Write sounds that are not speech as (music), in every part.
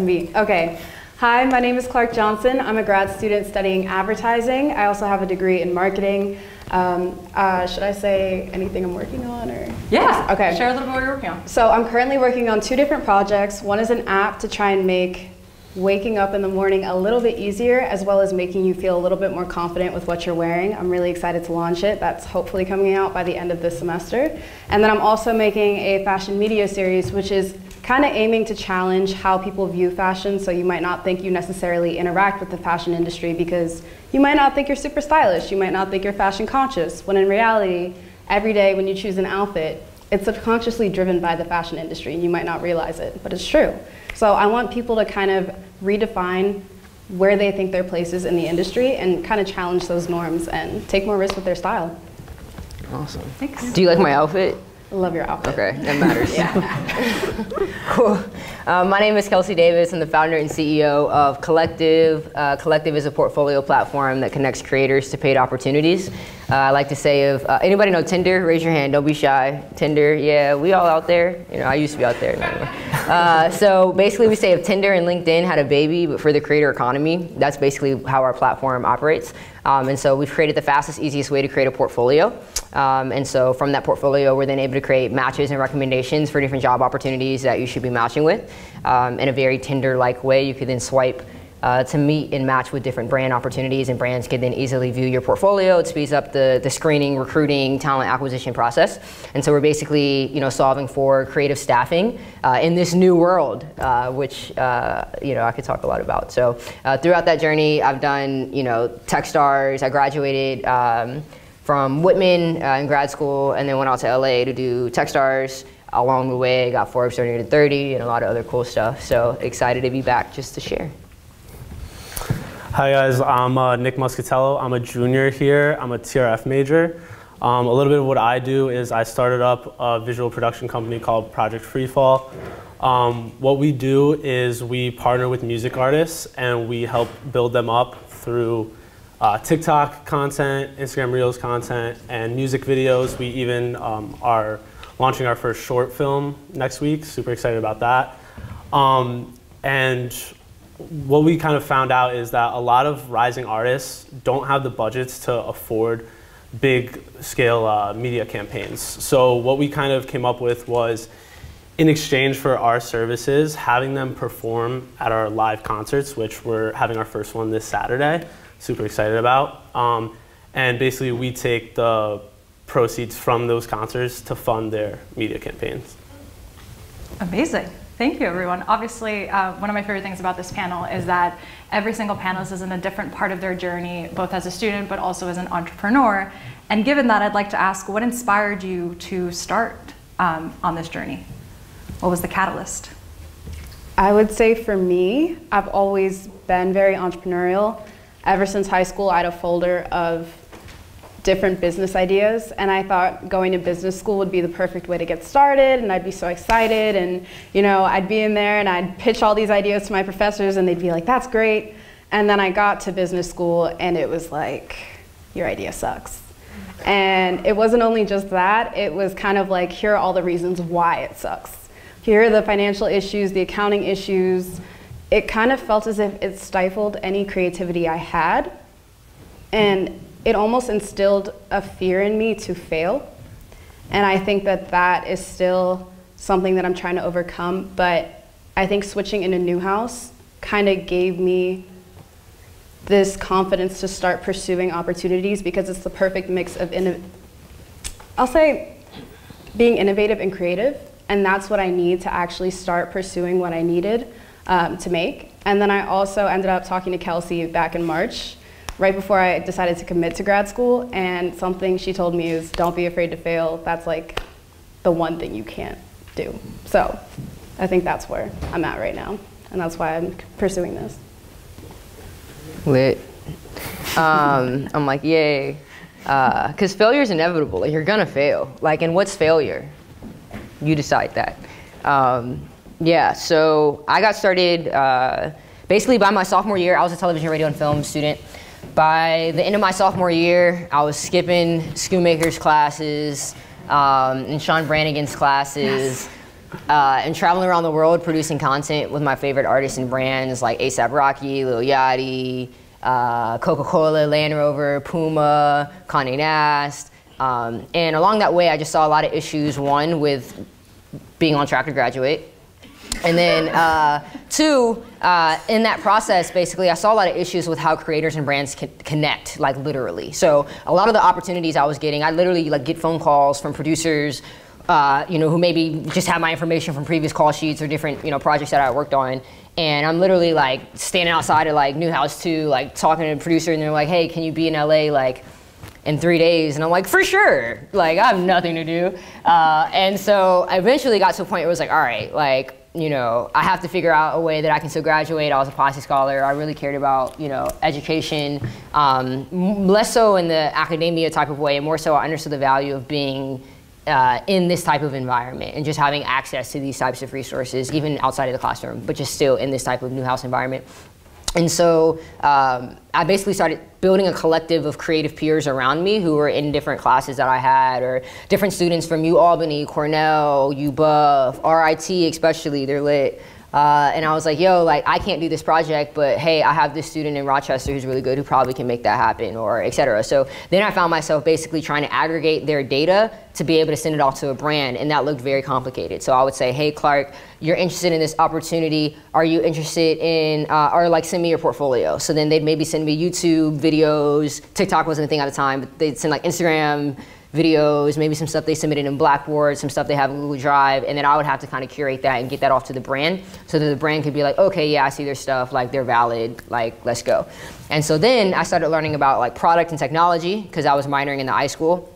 Me. Okay. Hi, my name is Clarke Johnson. I'm a grad student studying advertising. I also have a degree in marketing. Um, uh, should I say anything I'm working on or? Yeah. Okay. Share a little bit what you're working on. So I'm currently working on two different projects. One is an app to try and make waking up in the morning a little bit easier as well as making you feel a little bit more confident with what you're wearing. I'm really excited to launch it. That's hopefully coming out by the end of this semester. And then I'm also making a fashion media series which is kind of aiming to challenge how people view fashion so you might not think you necessarily interact with the fashion industry because you might not think you're super stylish, you might not think you're fashion conscious, when in reality, every day when you choose an outfit, it's subconsciously driven by the fashion industry and you might not realize it, but it's true. So I want people to kind of redefine where they think their place is in the industry and kind of challenge those norms and take more risks with their style. Awesome. Thanks. Do you like my outfit? I love your outfit. Okay, that matters. Yeah. (laughs) cool. Uh, my name is Kelsey Davis. I'm the founder and CEO of CLLCTVE. Uh, CLLCTVE is a portfolio platform that connects creators to paid opportunities. Uh, I like to say, if uh, anybody know Tinder, raise your hand. Don't be shy. Tinder, yeah, we all out there. You know, I used to be out there. Uh, so basically, we say if Tinder and LinkedIn had a baby, but for the creator economy, that's basically how our platform operates. Um, and so we've created the fastest, easiest way to create a portfolio. Um, and so from that portfolio, we're then able to create matches and recommendations for different job opportunities that you should be matching with. Um, in a very Tinder-like way, you could then swipe uh, to meet and match with different brand opportunities and brands can then easily view your portfolio. It speeds up the, the screening, recruiting, talent acquisition process. And so we're basically you know, solving for creative staffing uh, in this new world, uh, which uh, you know, I could talk a lot about. So uh, throughout that journey, I've done you know, Techstars, I graduated um, from Whitman uh, in grad school and then went out to LA to do Techstars. Along the way, I got Forbes 30 to 30 and a lot of other cool stuff. So excited to be back just to share. Hi guys, I'm uh, Nick Moscatiello. I'm a junior here. I'm a TRF major. Um, a little bit of what I do is I started up a visual production company called Project Freefall. Um, what we do is we partner with music artists and we help build them up through uh, TikTok content, Instagram Reels content, and music videos. We even um, are launching our first short film next week. Super excited about that. Um, and what we kind of found out is that a lot of rising artists don't have the budgets to afford big scale uh, media campaigns. So what we kind of came up with was in exchange for our services, having them perform at our live concerts, which we're having our first one this Saturday super excited about. Um, and basically, we take the proceeds from those concerts to fund their media campaigns. Amazing. Thank you, everyone. Obviously, uh, one of my favorite things about this panel is that every single panelist is in a different part of their journey, both as a student but also as an entrepreneur. And given that, I'd like to ask what inspired you to start um, on this journey? What was the catalyst? I would say for me, I've always been very entrepreneurial ever since high school, I had a folder of different business ideas and I thought going to business school would be the perfect way to get started and I'd be so excited and you know I'd be in there and I'd pitch all these ideas to my professors and they'd be like that's great. And then I got to business school and it was like your idea sucks. And it wasn't only just that it was kind of like here are all the reasons why it sucks. Here are the financial issues the accounting issues. It kind of felt as if it stifled any creativity I had. And it almost instilled a fear in me to fail. And I think that that is still something that I'm trying to overcome. But I think switching into Newhouse kind of gave me this confidence to start pursuing opportunities because it's the perfect mix of, I'll say, being innovative and creative. And that's what I need to actually start pursuing what I needed um, to make. And then I also ended up talking to Kelsey back in March, right before I decided to commit to grad school. And something she told me is don't be afraid to fail. That's like the one thing you can't do. So I think that's where I'm at right now. And that's why I'm pursuing this. Lit. Um, I'm like, yay. Because uh, failure is inevitable. Like, you're going to fail. Like, and what's failure? You decide that. Um, yeah, so I got started uh, basically by my sophomore year. I was a television, radio, and film student. By the end of my sophomore year, I was skipping Schoonmaker's classes um, and Sean Branagan's classes. Yes. uh, and traveling around the world producing content with my favorite artists and brands like ASAP Rocky, Lil Yachty, uh, Coca-Cola, Land Rover, Puma, Condé Nast. Um, and along that way, I just saw a lot of issues. One with being on track to graduate. And then uh, two, uh, in that process, basically, I saw a lot of issues with how creators and brands connect, like literally. So a lot of the opportunities I was getting, I literally like get phone calls from producers, uh, you know, who maybe just have my information from previous call sheets or different, you know, projects that I worked on. And I'm literally like standing outside of like Newhouse 2, like talking to a producer, and they're like, "Hey, can you be in LA?" Like in three days. And I'm like, for sure. Like, I have nothing to do. Uh, and so I eventually got to a point where it was like, all right, like, you know, I have to figure out a way that I can still graduate. I was a Posse scholar. I really cared about, you know, education, um, less so in the academia type of way, and more so I understood the value of being uh, in this type of environment and just having access to these types of resources, even outside of the classroom, but just still in this type of Newhouse environment. And so um, I basically started building a collective of creative peers around me who were in different classes that I had, or different students from U Albany, Cornell, UBuff, RIT especially, they're lit. Uh, and I was like, yo, like I can't do this project, but hey, I have this student in Rochester who's really good who probably can make that happen, or et cetera. So then I found myself basically trying to aggregate their data to be able to send it off to a brand, and that looked very complicated. So I would say, hey, Clarke, you're interested in this opportunity. Are you interested in, uh, or like send me your portfolio? So then they'd maybe send me YouTube videos. TikTok wasn't a thing at the time, but they'd send like Instagram videos, maybe some stuff they submitted in Blackboard, some stuff they have in Google Drive, and then I would have to kind of curate that and get that off to the brand so that the brand could be like, okay, yeah, I see their stuff, like they're valid, like let's go. And so then I started learning about like product and technology because I was minoring in the iSchool.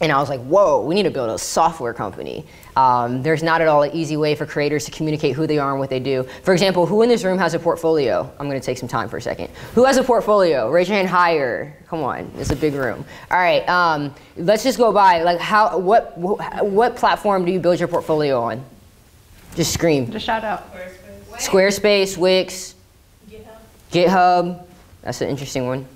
And I was like, whoa, we need to build a software company. Um, there's not at all an easy way for creators to communicate who they are and what they do. For example, who in this room has a portfolio? I'm going to take some time for a second. Who has a portfolio? Raise your hand higher. Come on, it's a big room. All right, um, let's just go by. Like, how? What? What platform do you build your portfolio on? Just scream. Just shout out. Squarespace, Squarespace Wix, GitHub. GitHub. That's an interesting one.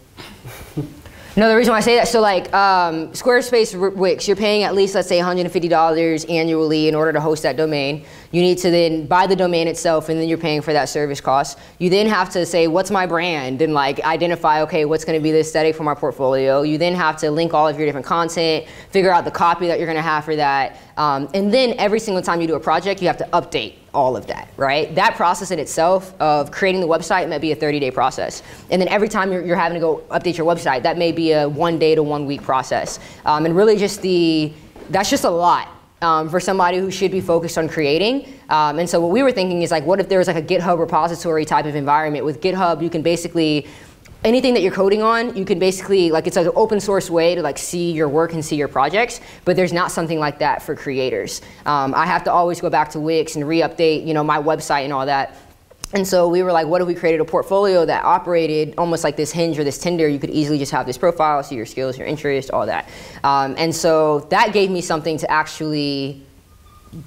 No, the reason why I say that, so like um, Squarespace Wix, you're paying at least, let's say, $150 annually in order to host that domain. You need to then buy the domain itself, and then you're paying for that service cost. You then have to say, what's my brand? And like identify, okay, what's gonna be the aesthetic for my portfolio. You then have to link all of your different content, figure out the copy that you're gonna have for that. Um, and then every single time you do a project, you have to update all of that, right? That process in itself of creating the website might be a 30 day process. And then every time you're, you're having to go update your website, that may be a one day to one week process. Um, and really just the, that's just a lot. Um, for somebody who should be focused on creating. Um, and so what we were thinking is like, what if there was like a GitHub repository type of environment? With GitHub, you can basically anything that you're coding on, you can basically, like it's an open source way to like see your work and see your projects, but there's not something like that for creators. Um, I have to always go back to Wix and re-update, you know, my website and all that. And so we were like, what if we created a portfolio that operated almost like this Hinge or this Tinder? You could easily just have this profile, see your skills, your interests, all that. Um, and so that gave me something to actually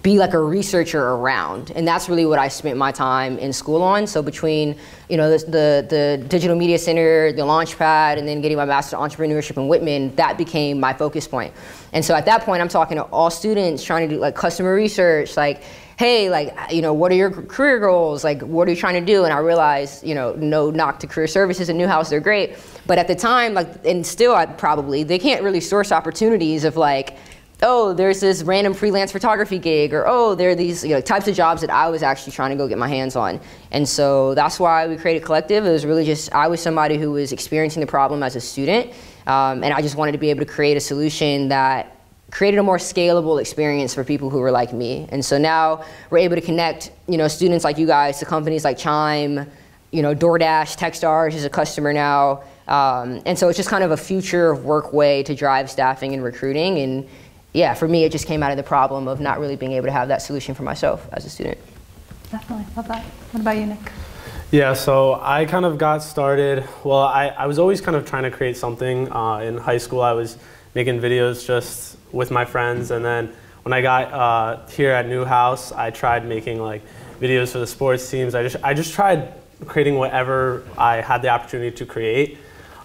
be like a researcher around. And that's really what i spent my time in school on. So between you know the, the, the digital media center the launchpad and then getting my master entrepreneurship in whitman that became my focus point. And so at that point i'm talking to all students trying to do like customer research like hey like you know what are your career goals? Like what are you trying to do? And i realized you know no knock to career services and newhouse they're great. But at the time like and still I, probably they can't really source opportunities of like oh, there's this random freelance photography gig, or oh, there are these you know, types of jobs that I was actually trying to go get my hands on. And so that's why we created CLLCTVE. It was really just, I was somebody who was experiencing the problem as a student, um, and I just wanted to be able to create a solution that created a more scalable experience for people who were like me. And so now we're able to connect, you know, students like you guys to companies like Chime, you know, DoorDash, Techstars is a customer now. Um, and so it's just kind of a future of work way to drive staffing and recruiting. And yeah, for me, it just came out of the problem of not really being able to have that solution for myself as a student. Definitely, love that. What about you, Nick? Yeah, so I kind of got started. Well, I, I was always kind of trying to create something. Uh, in high school, I was making videos just with my friends, and then when I got uh, here at Newhouse, I tried making like videos for the sports teams. I just I just tried creating whatever I had the opportunity to create.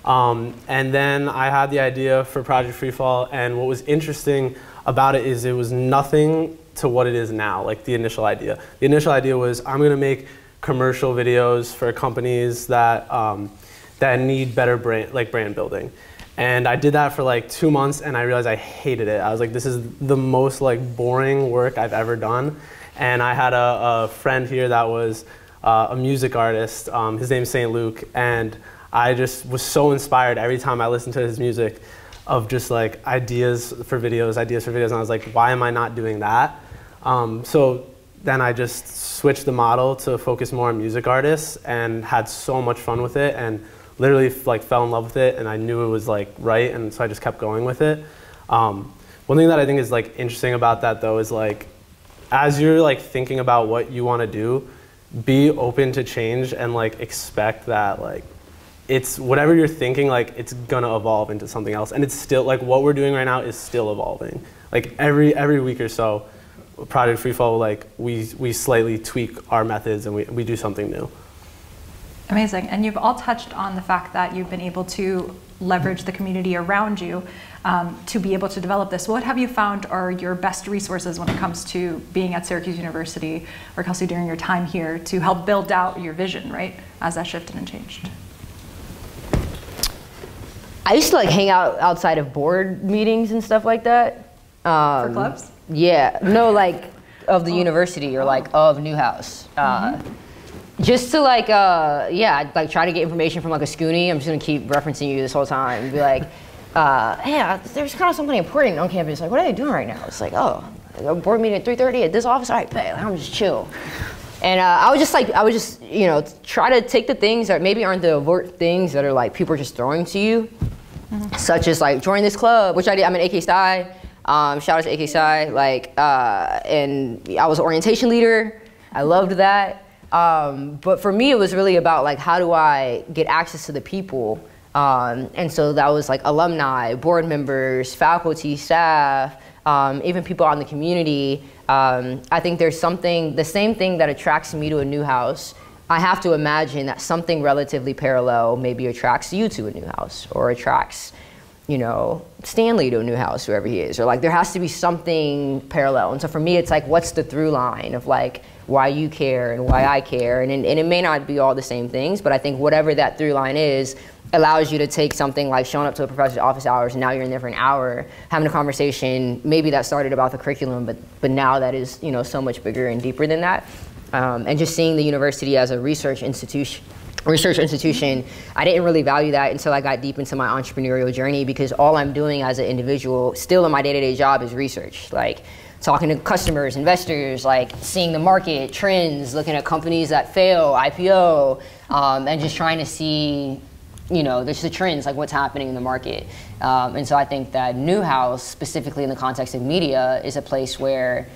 Um, and then I had the idea for Project Freefall, and what was interesting about it is it was nothing to what it is now, like the initial idea. The initial idea was I'm gonna make commercial videos for companies that um, that need better brand like brand building. And I did that for like two months and I realized I hated it. I was like, this is the most like boring work I've ever done. And I had a, a friend here that was uh, a music artist. Um, his name's St. Luke. And I just was so inspired every time I listened to his music of just like ideas for videos, ideas for videos. And I was like, why am I not doing that? Um, so then I just switched the model to focus more on music artists and had so much fun with it. And literally like fell in love with it and I knew it was like right and so I just kept going with it. Um, one thing that I think is like interesting about that though is like as you're like thinking about what you want to do, be open to change and like expect that like it's whatever you're thinking like it's gonna evolve into something else and it's still like what we're doing right now is still evolving like every every week or so project freefall like we we slightly tweak our methods and we, we do something new Amazing. And you've all touched on the fact that you've been able to leverage the community around you um, to be able to develop this. What have you found are your best resources when it comes to being at Syracuse University or Kelsey during your time here to help build out your vision, right, as that shifted and changed? I used to like hang out outside of board meetings and stuff like that. Um, For clubs? Yeah, no, (laughs) like of the oh. university or like of Newhouse. Uh, mm-hmm just to like uh yeah like try to get information from like a Scooney. I'm just gonna keep referencing you this whole time and be like, (laughs) uh, hey, there's kind of something important on campus. Like, what are they doing right now? It's like, oh, a board meeting at 3:30 at this office. All right, like, I'm just chill. And uh, I would just like I would just you know try to take the things that maybe aren't the overt things that are like people are just throwing to you, mm-hmm. such as like join this club, which I did. I'm an AK Psi. Um, shout out to AK Psi. Like, uh, and I was orientation leader. I loved that. Um, but for me, it was really about like how do I get access to the people. Um, and so that was like alumni, board members, faculty, staff, um, even people out in the community. Um, I think there's something, the same thing that attracts me to a Newhouse, I have to imagine that something relatively parallel maybe attracts you to a Newhouse or attracts, you know, Stanley to a Newhouse, whoever he is. Or like there has to be something parallel. And so for me, it's like, what's the through line of like, why you care and why I care. And, and it may not be all the same things, but I think whatever that through line is allows you to take something like showing up to a professor's office hours and now you're in there for an hour having a conversation maybe that started about the curriculum but but now that is you know so much bigger and deeper than that. Um, and just seeing the university as a research institution research institution i didn't really value that until i got deep into my entrepreneurial journey because all i'm doing as an individual still in my day-to-day job is research. Like talking to customers, investors, like seeing the market trends, looking at companies that fail, IPO, um, and just trying to see, you know, there's the trends, like what's happening in the market. Um, and so I think that Newhouse, specifically in the context of media, is a place where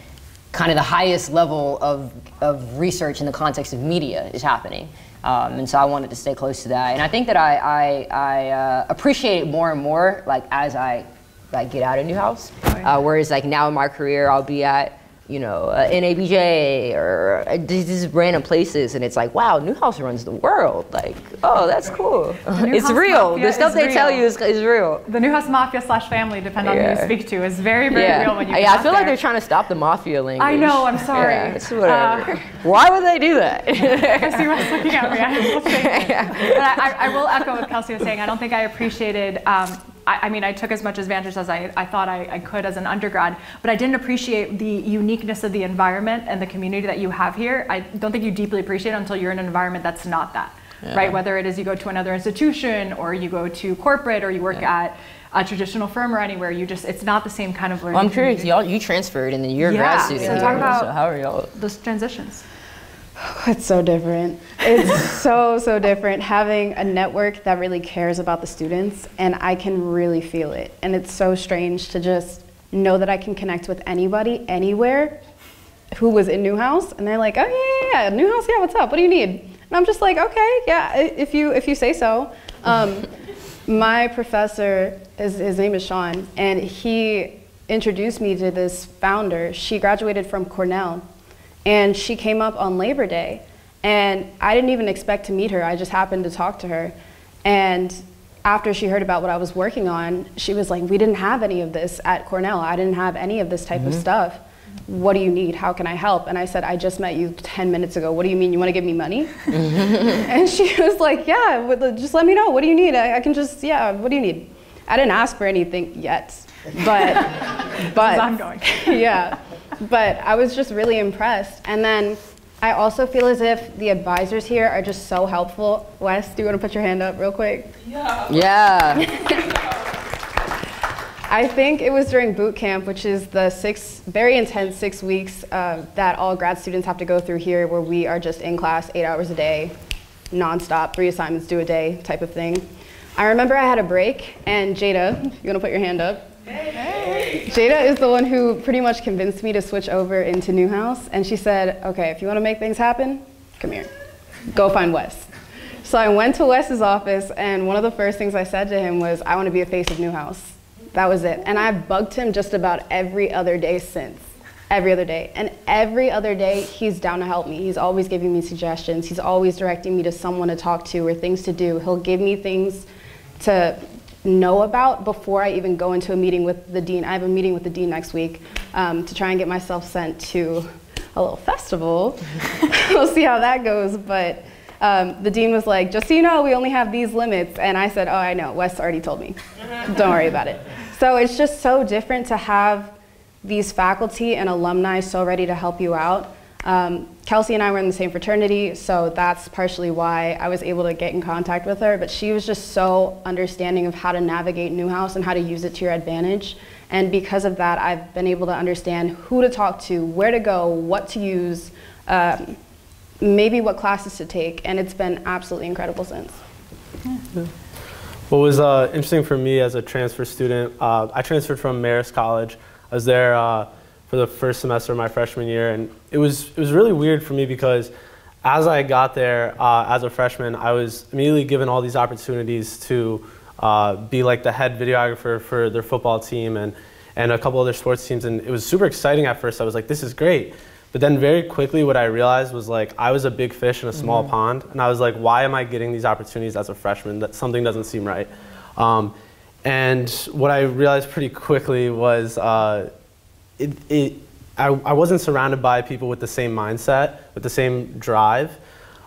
kind of the highest level of, of research in the context of media is happening. Um, and so I wanted to stay close to that. And I think that I, I, I uh, appreciate it more and more, like as I like get out of Newhouse. Uh, whereas like now in my career, I'll be at you know uh, NABJ or uh, these random places, and it's like wow, Newhouse runs the world. Like oh, that's cool. (laughs) It's real. The stuff they real. tell you is, is real. The Newhouse Mafia slash family, depending yeah. on who you speak to, is very very yeah. real when you. Yeah, I feel there. like they're trying to stop the mafia language. I know. I'm sorry. Yeah, it's whatever. Uh, (laughs) Why would they do that? (laughs) I see what's looking at me. I will, but I, I, will echo what Kelsey was saying. I don't think I appreciated. Um, I, I, mean, I took as much advantage as I, I thought I, I, could as an undergrad, but I didn't appreciate the uniqueness of the environment and the community that you have here. I don't think you deeply appreciate it until you're in an environment that's not that, yeah. right? Whether it is you go to another institution or you go to corporate or you work yeah. at a traditional firm or anywhere, you just, it's not the same kind of learning. Well, I'm curious, y'all, you transferred and then you're yeah. grad student. So talk about so how are y'all? Those transitions. (laughs) It's so different. It's (laughs) so, so different having a network that really cares about the students, and I can really feel it. And it's so strange to just know that I can connect with anybody, anywhere, who was in Newhouse, and they're like, oh, yeah, yeah, yeah, Newhouse, yeah, what's up? What do you need? And I'm just like, okay, yeah, if you, if you say so. Um, (laughs) my professor, his, his name is Sean, and he introduced me to this founder. She graduated from Cornell and she came up on Labor Day. And I didn't even expect to meet her. I just happened to talk to her. And after she heard about what I was working on, she was like, We didn't have any of this at Cornell. I didn't have any of this type mm -hmm. of mm-hmm. stuff. what do you need? How can I help? And I said, I just met you 10 minutes ago. What do you mean? You want to give me money? (laughs) and she was like, Yeah, just let me know. What do you need? I, I, can just, yeah, what do you need? I didn't ask for anything yet, but, (laughs) but, ongoing. (laughs) yeah, but I was just really impressed. And then I also feel as if the advisors here are just so helpful. Wes, do you want to put your hand up real quick? Yeah. Yeah. (laughs) I think it was during boot camp, which is the six, very intense six weeks uh, that all grad students have to go through here, where we are just in class eight hours a day, nonstop, three assignments due a day type of thing. I remember I had a break, and Jada, you want to put your hand up? Jada is the one who pretty much convinced me to switch over into Newhouse, and she said, okay, if you want to make things happen, come here. Go find Wes. So I went to Wes's office, and one of the first things I said to him was, I want to be a face of Newhouse. That was it. And I've bugged him just about every other day since. Every other day. And every other day, he's down to help me. He's always giving me suggestions. He's always directing me to someone to talk to or things to do. He'll give me things to know about before I even go into a meeting with the dean. I have a meeting with the dean next week um, to try and get myself sent to a little festival. (laughs) we'll see how that goes. But um, the dean was like, just so you know, we only have these limits. And I said, oh, I know. Wes already told me. Don't worry about it. So it's just so different to have these faculty and alumni so ready to help you out. Um, Kelsey and I were in the same fraternity, so that's partially why I was able to get in contact with her. But she was just so understanding of how to navigate Newhouse and how to use it to your advantage. And because of that, I've been able to understand who to talk to, where to go, what to use, um, maybe what classes to take, and it's been absolutely incredible since. Yeah. What was uh, interesting for me as a transfer student, uh, I transferred from Marist College. I was there uh, for the first semester of my freshman year, and it was it was really weird for me because as I got there uh, as a freshman, I was immediately given all these opportunities to uh, be like the head videographer for their football team and and a couple other sports teams, and it was super exciting at first. I was like, this is great. But then very quickly, what I realized was like I was a big fish in a small mm-hmm. pond, and I was like, why am I getting these opportunities as a freshman? That something doesn't seem right. Um, and what I realized pretty quickly was uh, it, it, I, I wasn't surrounded by people with the same mindset, with the same drive.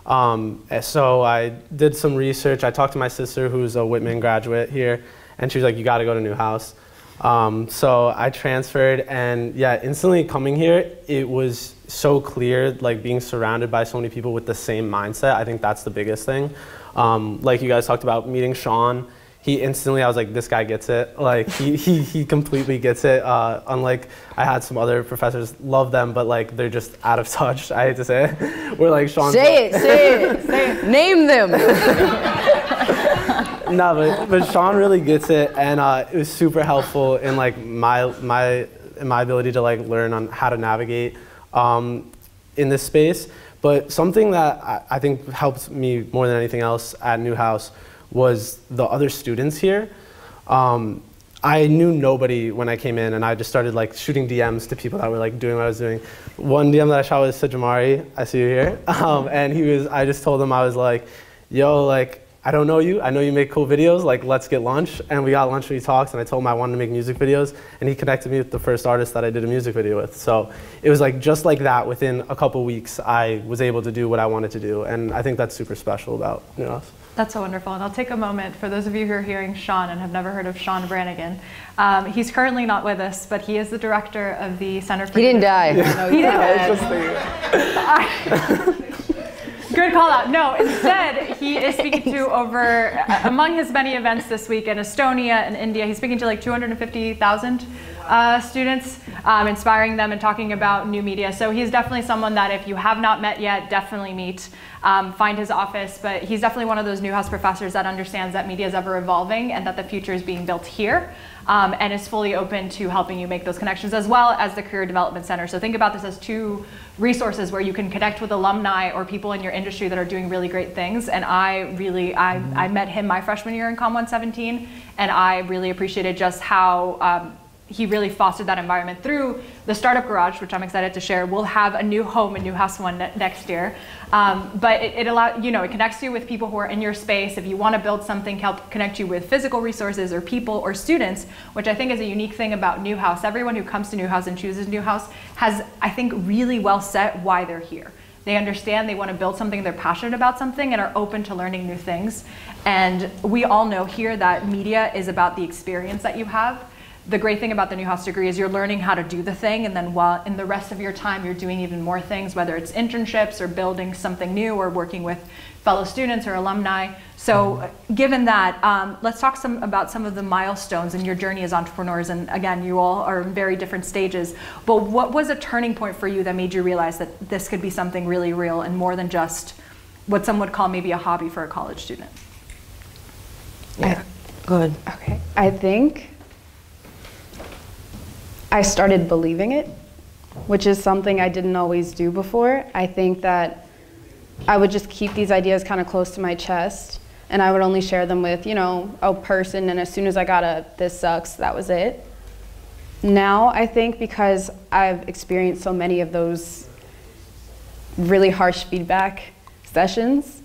Um, so I did some research. I talked to my sister, who's a Whitman graduate here, and she was like, "You got to go to Newhouse." Um, so I transferred, and yeah, instantly coming here, it was so clear, like being surrounded by so many people with the same mindset. I think that's the biggest thing. Um, like you guys talked about meeting Sean, he instantly, I was like, this guy gets it. Like he, he, he completely gets it. Uh, unlike I had some other professors, love them, but like they're just out of (laughs) touch. I hate to say it. We're like Sean. Say it, say it, say it. Name them. (laughs) no, but, but Sean really gets it, and uh, it was super helpful in like my my in my ability to like learn on how to navigate um, in this space. But something that I, I think helped me more than anything else at Newhouse was the other students here. Um, I knew nobody when I came in, and I just started like shooting DMs to people that were like doing what I was doing. One DM that I shot was Sajamari. I see you here, (laughs) um, and he was. I just told him I was like, "Yo, like I don't know you. I know you make cool videos. Like, let's get lunch. And we got lunch and we talked. And I told him I wanted to make music videos. And he connected me with the first artist that I did a music video with. So it was like just like that. Within a couple weeks, I was able to do what I wanted to do. And I think that's super special about you know. That's so wonderful. And I'll take a moment for those of you who are hearing Sean and have never heard of Sean Branagan. Um, he's currently not with us, but he is the director of the Center for. He didn't die. Yeah. he (laughs) didn't. (laughs) Good call out. No, instead, he is speaking to over, among his many events this week in Estonia and India, he's speaking to like 250,000 uh, students, um, inspiring them and talking about new media. So he's definitely someone that if you have not met yet, definitely meet. Um, find his office, but he's definitely one of those Newhouse professors that understands that media is ever evolving and that the future is being built here um, and is fully open to helping you make those connections as well as the Career Development Center. So think about this as two resources where you can connect with alumni or people in your industry that are doing really great things. And I really, I, I met him my freshman year in Com 117, and I really appreciated just how um, he really fostered that environment through the startup garage, which I'm excited to share. We'll have a new home in Newhouse One ne- next year, um, but it, it allow you know it connects you with people who are in your space. If you want to build something, help connect you with physical resources or people or students, which I think is a unique thing about Newhouse. Everyone who comes to Newhouse and chooses Newhouse has, I think, really well set why they're here. They understand they want to build something, they're passionate about something, and are open to learning new things. And we all know here that media is about the experience that you have the great thing about the Newhouse degree is you're learning how to do the thing, and then while in the rest of your time you're doing even more things, whether it's internships or building something new or working with fellow students or alumni. So, given that, um, let's talk some about some of the milestones in your journey as entrepreneurs. And again, you all are in very different stages. But what was a turning point for you that made you realize that this could be something really real and more than just what some would call maybe a hobby for a college student? Yeah. Go ahead. Okay. I think I started believing it, which is something I didn't always do before. I think that I would just keep these ideas kind of close to my chest and I would only share them with, you know, a person and as soon as I got a this sucks, that was it. Now, I think because I've experienced so many of those really harsh feedback sessions,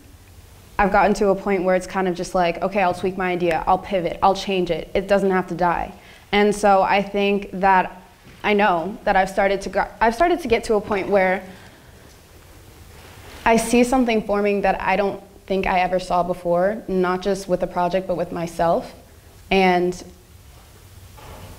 I've gotten to a point where it's kind of just like, okay, I'll tweak my idea, I'll pivot, I'll change it. It doesn't have to die. And so I think that I know that I've started to I've started to get to a point where I see something forming that I don't think I ever saw before, not just with the project but with myself. And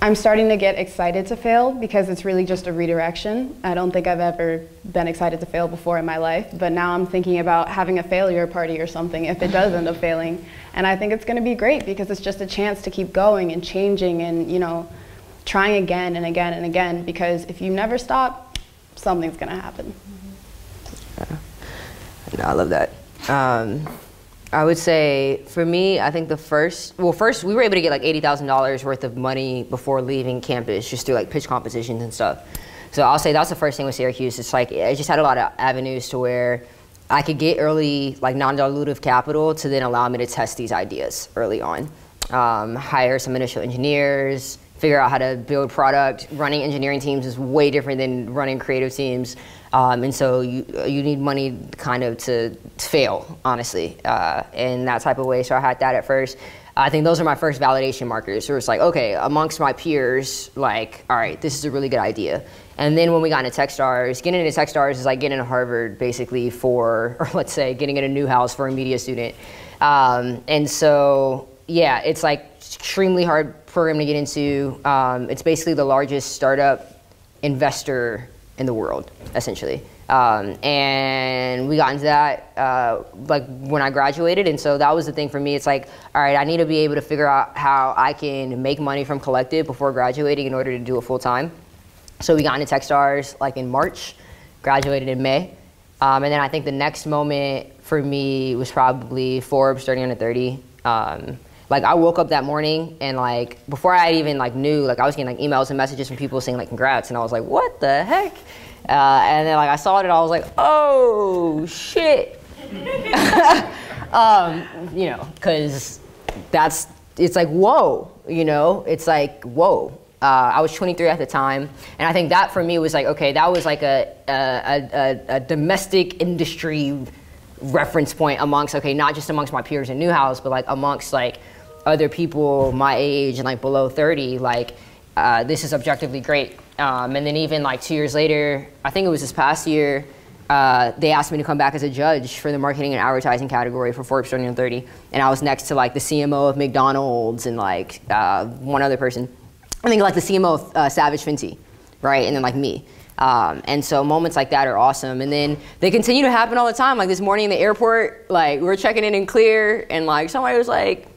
I'm starting to get excited to fail because it's really just a redirection. I don't think I've ever been excited to fail before in my life, but now I'm thinking about having a failure party or something if it does end up failing. And I think it's going to be great because it's just a chance to keep going and changing and, you know, trying again and again and again because if you never stop, something's going to happen. Yeah. No, I love that. Um, I would say for me, I think the first, well, first we were able to get like $80,000 worth of money before leaving campus just through like pitch competitions and stuff. So I'll say that's the first thing with Syracuse. It's like, I just had a lot of avenues to where I could get early, like non-dilutive capital to then allow me to test these ideas early on. Um, hire some initial engineers, figure out how to build product. Running engineering teams is way different than running creative teams. Um, and so you, you need money kind of to, fail, honestly, uh, in that type of way. So I had that at first. I think those are my first validation markers. So it's like, okay, amongst my peers, like, all right, this is a really good idea. And then when we got into Techstars, getting into Techstars is like getting into Harvard basically for, (laughs) or let's say, getting in a Newhouse for a media student. Um, and so, yeah, it's like extremely hard program to get into. Um, it's basically the largest startup investor in the world, essentially. Um, and we got into that uh, like when I graduated, and so that was the thing for me. It's like, all right, I need to be able to figure out how I can make money from CLLCTVE before graduating in order to do it full time. So we got into Techstars like in March, graduated in May, um, and then I think the next moment for me was probably Forbes 30 under 30. Um, like I woke up that morning and like before I even like knew like I was getting like emails and messages from people saying like congrats and I was like what the heck? Uh, and then like I saw it and I was like oh shit. (laughs) Um, you know because that's it's like whoa you know? It's like whoa. Uh, I was 23 at the time, and I think that for me was like, okay, that was like a, a, a, a domestic industry reference point amongst, okay, not just amongst my peers in Newhouse, but like amongst like other people my age and like below 30, like uh, this is objectively great. Um, and then even like two years later, I think it was this past year, uh, they asked me to come back as a judge for the marketing and advertising category for Forbes 30 and 30. And I was next to like the CMO of McDonald's and like uh, one other person. I think like the CMO of uh, Savage Fenty, right? And then like me. Um, and so moments like that are awesome. And then they continue to happen all the time. Like this morning in the airport, like we are checking in in Clear, and like somebody was like,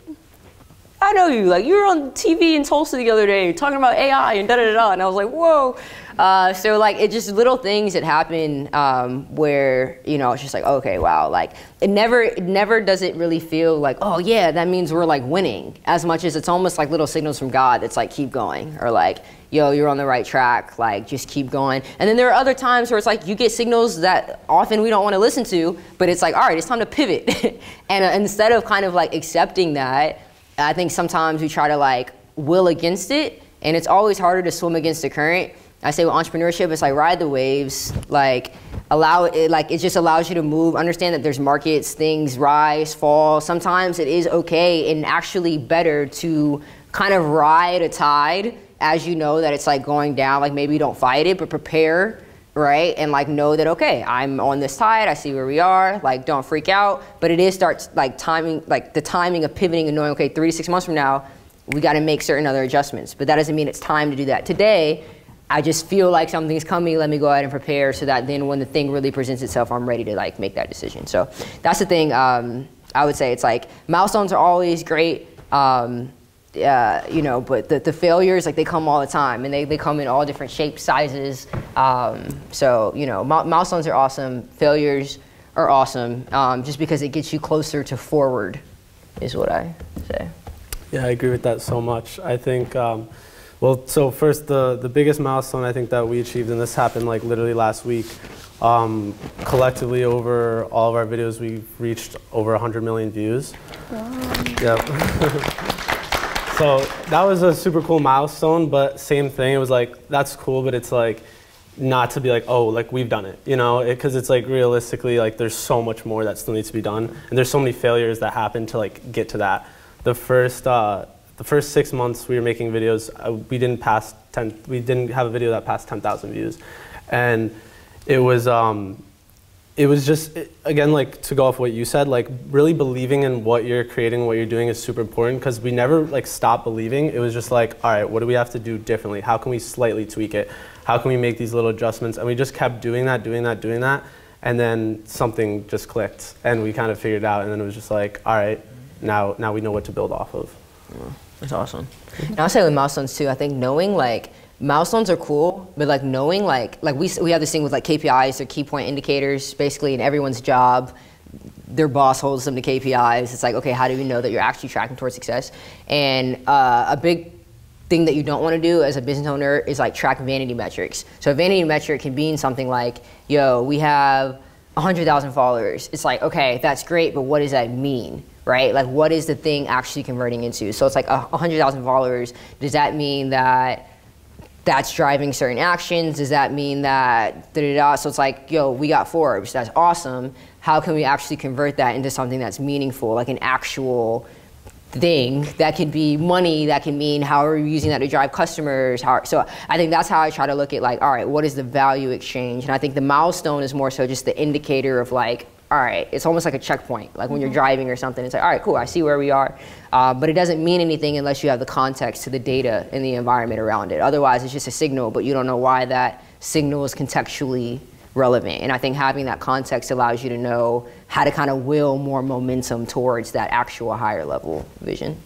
I know you. Like you were on TV in Tulsa the other day talking about AI and da da da. And I was like, whoa. Uh, so like it just little things that happen um, where you know it's just like okay wow like it never it never does it really feel like oh yeah that means we're like winning as much as it's almost like little signals from God that's like keep going or like yo you're on the right track like just keep going and then there are other times where it's like you get signals that often we don't want to listen to but it's like all right it's time to pivot (laughs) and uh, instead of kind of like accepting that I think sometimes we try to like will against it and it's always harder to swim against the current. I say with entrepreneurship, it's like ride the waves, like allow it, like it just allows you to move. Understand that there's markets, things rise, fall. Sometimes it is okay and actually better to kind of ride a tide as you know that it's like going down. Like maybe you don't fight it, but prepare right? And like know that okay, I'm on this tide. I see where we are. Like don't freak out. But it is starts like timing, like the timing of pivoting and knowing okay, three to six months from now, we got to make certain other adjustments. But that doesn't mean it's time to do that today. I just feel like something's coming. Let me go ahead and prepare so that then when the thing really presents itself, I'm ready to like make that decision. So that's the thing. Um, I would say it's like milestones are always great. Um, uh, you know, but the, the failures, like they come all the time and they, they come in all different shapes, sizes. Um, so, you know, milestones are awesome. Failures are awesome um, just because it gets you closer to forward is what I say. Yeah, I agree with that so much. I think, um, well, so first, the, the biggest milestone I think that we achieved, and this happened like literally last week, um, collectively over all of our videos, we've reached over 100 million views. Wow. Yeah. (laughs) So that was a super cool milestone, but same thing. It was like, that's cool, but it's like, not to be like, oh, like we've done it, you know, because it, it's like realistically, like there's so much more that still needs to be done, and there's so many failures that happen to like get to that. The first, uh, the first six months we were making videos, uh, we didn't pass 10, we didn't have a video that passed 10,000 views, and it was, um, it was just again like to go off what you said like really believing in what you're creating what you're doing is super important because we never like stopped believing. It was just like all right what do we have to do differently? How can we slightly tweak it? How can we make these little adjustments? And we just kept doing that doing that doing that and then something just clicked and we kind of figured it out and then it was just like all right now now we know what to build off of. That's awesome. And i'll say with milestones too i think knowing like milestones are cool, but like knowing like like we we have this thing with like KPIs or key point indicators, basically in everyone's job. Their boss holds them to KPIs. It's like, okay, how do we know that you're actually tracking towards success? And uh, a big thing that you don't want to do as a business owner is like track vanity metrics. So a vanity metric can mean something like, yo, we have 100,000 followers. It's like, okay, that's great, but what does that mean? Right? Like, what is the thing actually converting into? So it's like 100,000 followers. Does that mean that that's driving certain actions. Does that mean that da da da? So it's like, yo, we got Forbes. That's awesome. How can we actually convert that into something that's meaningful, like an actual thing that could be money? That can mean how are we using that to drive customers? How, so I think that's how I try to look at like, all right, what is the value exchange? And I think the milestone is more so just the indicator of like, all right, it's almost like a checkpoint. Like when you're mm-hmm. driving or something, it's like, all right, cool, I see where we are. Uh, but it doesn't mean anything unless you have the context to the data and the environment around it. Otherwise, it's just a signal, but you don't know why that signal is contextually relevant. And I think having that context allows you to know how to kind of will more momentum towards that actual higher level vision.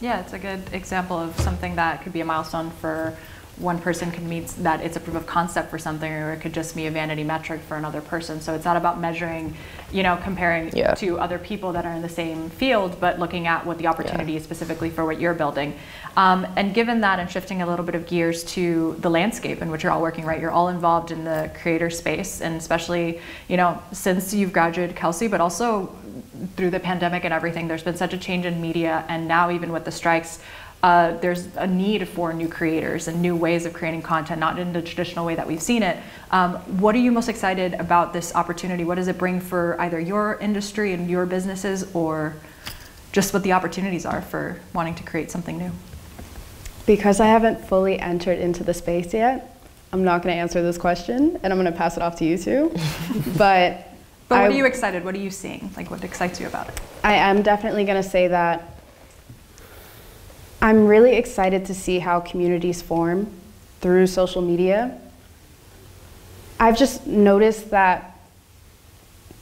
Yeah, it's a good example of something that could be a milestone for one person could mean that it's a proof of concept for something, or it could just be a vanity metric for another person. So it's not about measuring, you know, comparing yeah. to other people that are in the same field, but looking at what the opportunity yeah. is specifically for what you're building. Um, and given that, and shifting a little bit of gears to the landscape in which you're all working, right? You're all involved in the creator space, and especially, you know, since you've graduated Kelsey, but also through the pandemic and everything, there's been such a change in media, and now even with the strikes uh, there's a need for new creators and new ways of creating content, not in the traditional way that we've seen it. Um, what are you most excited about this opportunity? What does it bring for either your industry and your businesses, or just what the opportunities are for wanting to create something new? Because I haven't fully entered into the space yet, I'm not going to answer this question, and I'm going to pass it off to you two. (laughs) but but what I, are you excited? What are you seeing? Like, what excites you about it? I am definitely going to say that I'm really excited to see how communities form through social media. I've just noticed that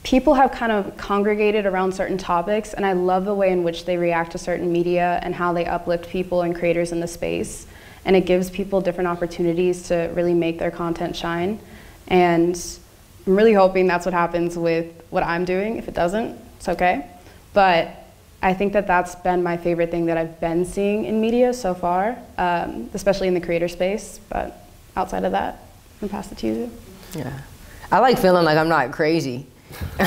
people have kind of congregated around certain topics, and I love the way in which they react to certain media and how they uplift people and creators in the space. And it gives people different opportunities to really make their content shine. And I'm really hoping that's what happens with what I'm doing. If it doesn't, it's okay. But I think that that's been my favorite thing that I've been seeing in media so far, um, especially in the creator space. But outside of that, I'm pass it to you. Yeah, I like feeling like I'm not crazy. (laughs)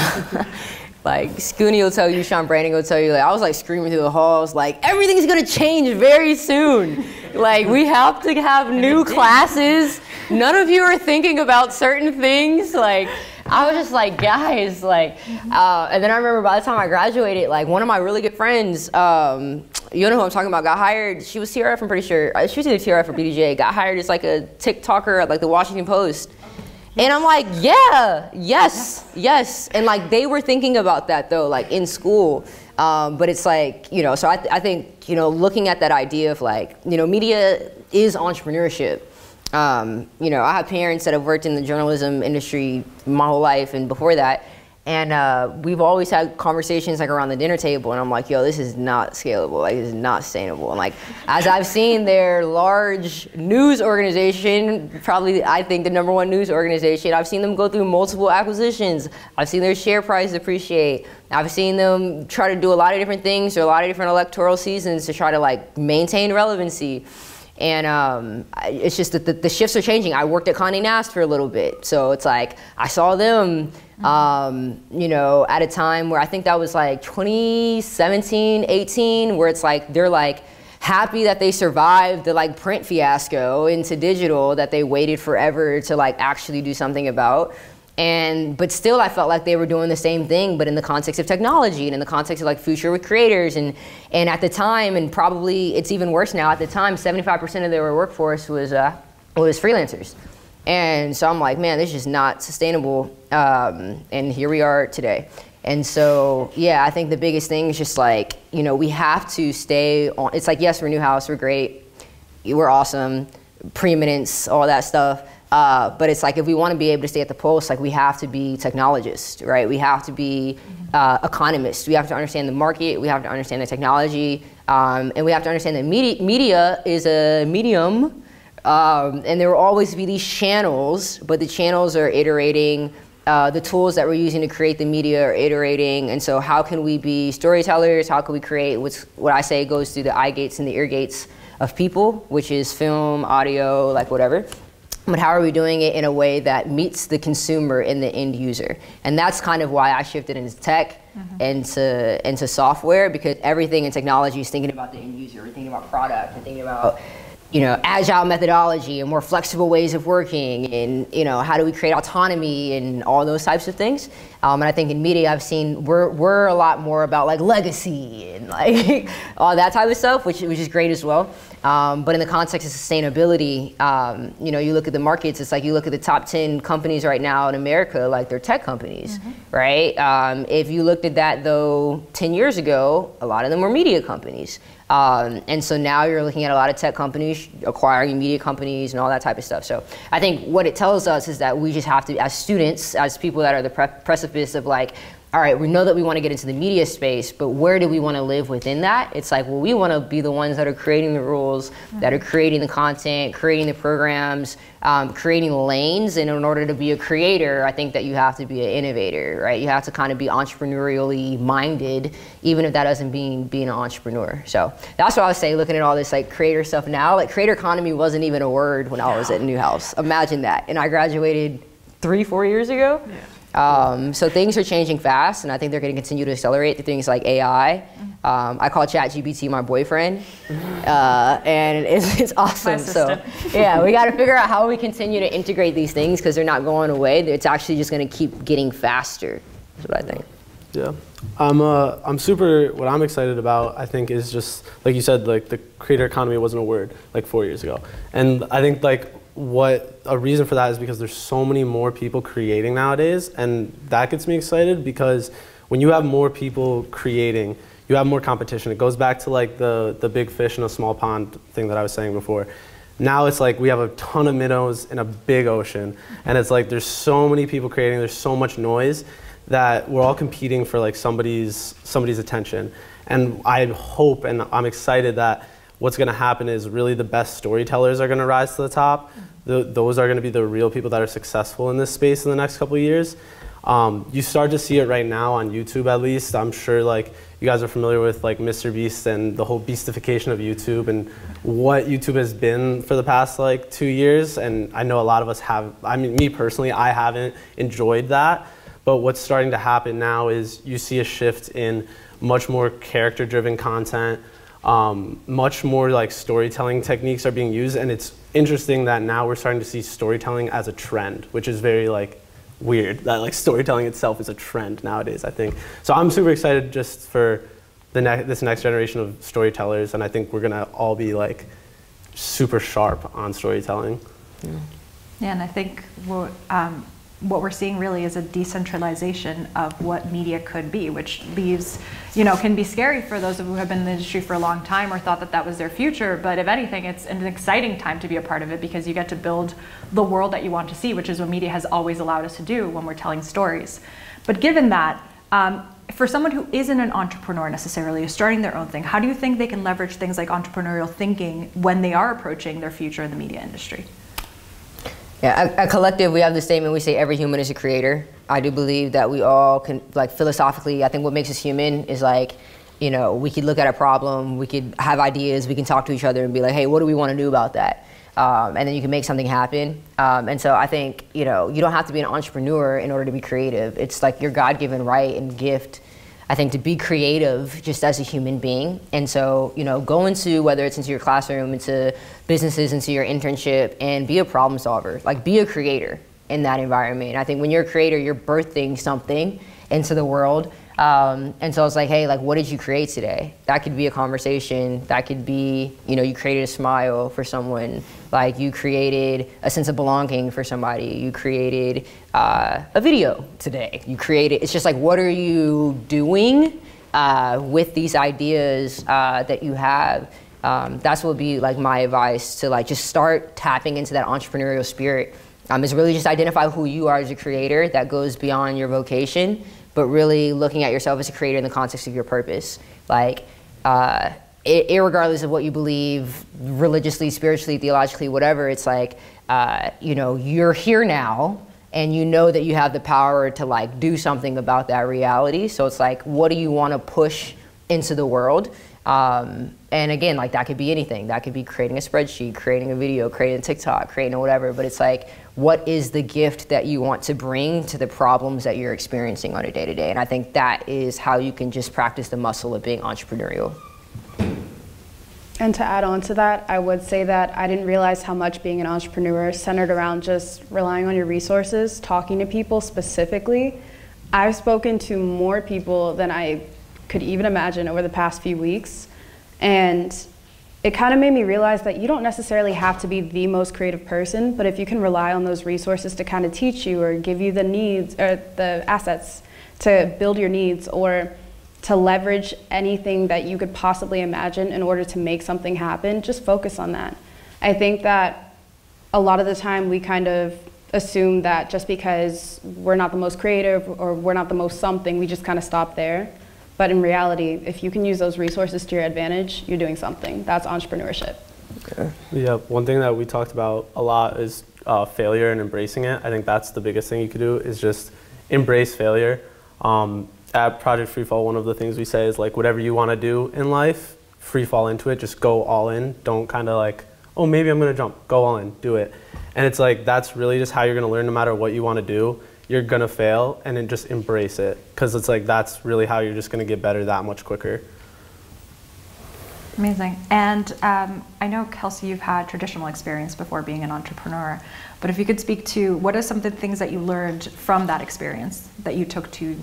like Scooney will tell you, Sean Branagan will tell you. Like I was like screaming through the halls, like everything's gonna change very soon. like we have to have new classes. None of you are thinking about certain things. Like I was just like, guys, like, uh, and then I remember by the time I graduated, like one of my really good friends, um, you know who I'm talking about, got hired. She was TRF, I'm pretty sure. Uh, she was either TRF or BDJ. Got hired as like a TikToker at like the Washington Post. And I'm like, yeah, yes, yes. And like they were thinking about that though, like in school. Um, but it's like, you know, so I, th- I think, you know, looking at that idea of like, you know, media is entrepreneurship. Um, you know, I have parents that have worked in the journalism industry my whole life and before that. And uh, we've always had conversations like around the dinner table, and I'm like, yo, this is not scalable. Like, this is not sustainable. And like, as I've seen their large news organization, probably I think the number one news organization, I've seen them go through multiple acquisitions. I've seen their share price appreciate. I've seen them try to do a lot of different things or a lot of different electoral seasons to try to like maintain relevancy. And um, it's just that the, the, shifts are changing. I worked at Condé Nast for a little bit, so it's like I saw them, um, you know, at a time where I think that was like 2017, 18, where it's like they're like happy that they survived the like print fiasco into digital that they waited forever to like actually do something about and but still i felt like they were doing the same thing but in the context of technology and in the context of like future with creators. And and at the time and probably it's even worse now at the time 75% of their workforce was uh, was freelancers. And so i'm like man this is not sustainable um, and here we are today. And so yeah i think the biggest thing is just like you know we have to stay on it's like yes we're Newhouse we're great we're awesome preeminence all that stuff uh, but it's like if we want to be able to stay at the pulse, like we have to be technologists, right? We have to be uh, economists. We have to understand the market. We have to understand the technology, um, and we have to understand that media, media is a medium, um, and there will always be these channels, but the channels are iterating. Uh, the tools that we're using to create the media are iterating, and so how can we be storytellers? How can we create what's what I say goes through the eye gates and the ear gates of people, which is film, audio, like whatever but how are we doing it in a way that meets the consumer and the end user? And that's kind of why I shifted into tech mm-hmm. into into software because everything in technology is thinking about the end user, we're thinking about product, and thinking about you know, agile methodology and more flexible ways of working and, you know, how do we create autonomy and all those types of things. Um, and I think in media, I've seen we're, we're a lot more about like legacy and like (laughs) all that type of stuff, which, which is great as well. Um, but in the context of sustainability, um, you know, you look at the markets, it's like you look at the top 10 companies right now in America, like they're tech companies, mm-hmm. right? Um, if you looked at that though 10 years ago, a lot of them were media companies. Um, and so now you're looking at a lot of tech companies acquiring media companies and all that type of stuff. So I think what it tells us is that we just have to, as students, as people that are the pre- precipice of like, all right, we know that we want to get into the media space, but where do we want to live within that? It's like, well, we want to be the ones that are creating the rules, that are creating the content, creating the programs, um, creating lanes. And in order to be a creator, I think that you have to be an innovator, right? You have to kind of be entrepreneurially minded, even if that doesn't mean being an entrepreneur. So that's what I would say, looking at all this like creator stuff now. Like creator economy wasn't even a word when I was at Newhouse. Imagine that. And I graduated three, four years ago. Yeah. Um, so things are changing fast, and I think they're going to continue to accelerate through things like AI. Um, I call ChatGPT my boyfriend, uh, and it's, it's awesome. So yeah, we got to figure out how we continue to integrate these things because they're not going away. It's actually just going to keep getting faster. That's what I think. Yeah, I'm. Uh, I'm super. What I'm excited about, I think, is just like you said, like the creator economy wasn't a word like four years ago, and I think like what a reason for that is because there's so many more people creating nowadays and that gets me excited because when you have more people creating you have more competition. It goes back to like the the big fish in a small pond thing that i was saying before. Now it's like we have a ton of minnows in a big ocean and it's like there's so many people creating there's so much noise that we're all competing for like somebody's somebody's attention. And i hope and i'm excited that what's going to happen is really the best storytellers are going to rise to the top. The, those are going to be the real people that are successful in this space in the next couple of years. Um, you start to see it right now on YouTube, at least. I'm sure like you guys are familiar with like Mr. Beast and the whole beastification of YouTube and what YouTube has been for the past like two years. And I know a lot of us have. I mean, me personally, I haven't enjoyed that. But what's starting to happen now is you see a shift in much more character-driven content um, much more like storytelling techniques are being used, and it's interesting that now we're starting to see storytelling as a trend, which is very like weird that like storytelling itself is a trend nowadays. I think so. I'm super excited just for the ne- this next generation of storytellers, and I think we're gonna all be like super sharp on storytelling. Yeah, and I think what, um, what we're seeing really is a decentralization of what media could be, which leaves, you know, can be scary for those of who have been in the industry for a long time or thought that that was their future. But if anything, it's an exciting time to be a part of it because you get to build the world that you want to see, which is what media has always allowed us to do when we're telling stories. But given that, um, for someone who isn't an entrepreneur necessarily, is starting their own thing, how do you think they can leverage things like entrepreneurial thinking when they are approaching their future in the media industry? Yeah, at, CLLCTVE, we have the statement we say every human is a creator. I do believe that we all can, like, philosophically, I think what makes us human is like, you know, we could look at a problem, we could have ideas, we can talk to each other and be like, hey, what do we want to do about that? Um, and then you can make something happen. Um, and so I think, you know, you don't have to be an entrepreneur in order to be creative. It's like your God given right and gift I think to be creative just as a human being. And so, you know, go into whether it's into your classroom, into businesses, into your internship, and be a problem solver. Like be a creator in that environment. I think when you're a creator, you're birthing something into the world. Um, and so I was like, hey, like, what did you create today? That could be a conversation. That could be, you know, you created a smile for someone. Like, you created a sense of belonging for somebody. You created uh, a video today. You created, it's just like, what are you doing uh, with these ideas uh, that you have? Um, that's what would be like my advice to like just start tapping into that entrepreneurial spirit. Um, is really just identify who you are as a creator that goes beyond your vocation but really looking at yourself as a creator in the context of your purpose. Like, uh, regardless of what you believe religiously, spiritually, theologically, whatever, it's like, uh, you know, you're here now and you know that you have the power to like do something about that reality. So it's like, what do you want to push into the world? Um, and again, like that could be anything. That could be creating a spreadsheet, creating a video, creating a TikTok, creating whatever. But it's like, what is the gift that you want to bring to the problems that you're experiencing on a day to day? And I think that is how you can just practice the muscle of being entrepreneurial. And to add on to that, I would say that I didn't realize how much being an entrepreneur centered around just relying on your resources, talking to people specifically. I've spoken to more people than I could even imagine over the past few weeks. And it kind of made me realize that you don't necessarily have to be the most creative person, but if you can rely on those resources to kind of teach you or give you the needs or the assets to build your needs or to leverage anything that you could possibly imagine in order to make something happen, just focus on that. I think that a lot of the time we kind of assume that just because we're not the most creative or we're not the most something, we just kind of stop there. But in reality, if you can use those resources to your advantage, you're doing something. That's entrepreneurship. Okay. Yeah, one thing that we talked about a lot is uh, failure and embracing it. I think that's the biggest thing you could do is just embrace failure. Um, at Project Freefall, one of the things we say is like whatever you want to do in life, free fall into it. Just go all in. Don't kind of like, oh, maybe I'm going to jump. Go all in. Do it. And it's like that's really just how you're going to learn no matter what you want to do you're gonna fail and then just embrace it because it's like that's really how you're just gonna get better that much quicker. Amazing. And um, I know, Kelsey, you've had traditional experience before being an entrepreneur, but if you could speak to what are some of the things that you learned from that experience that you took to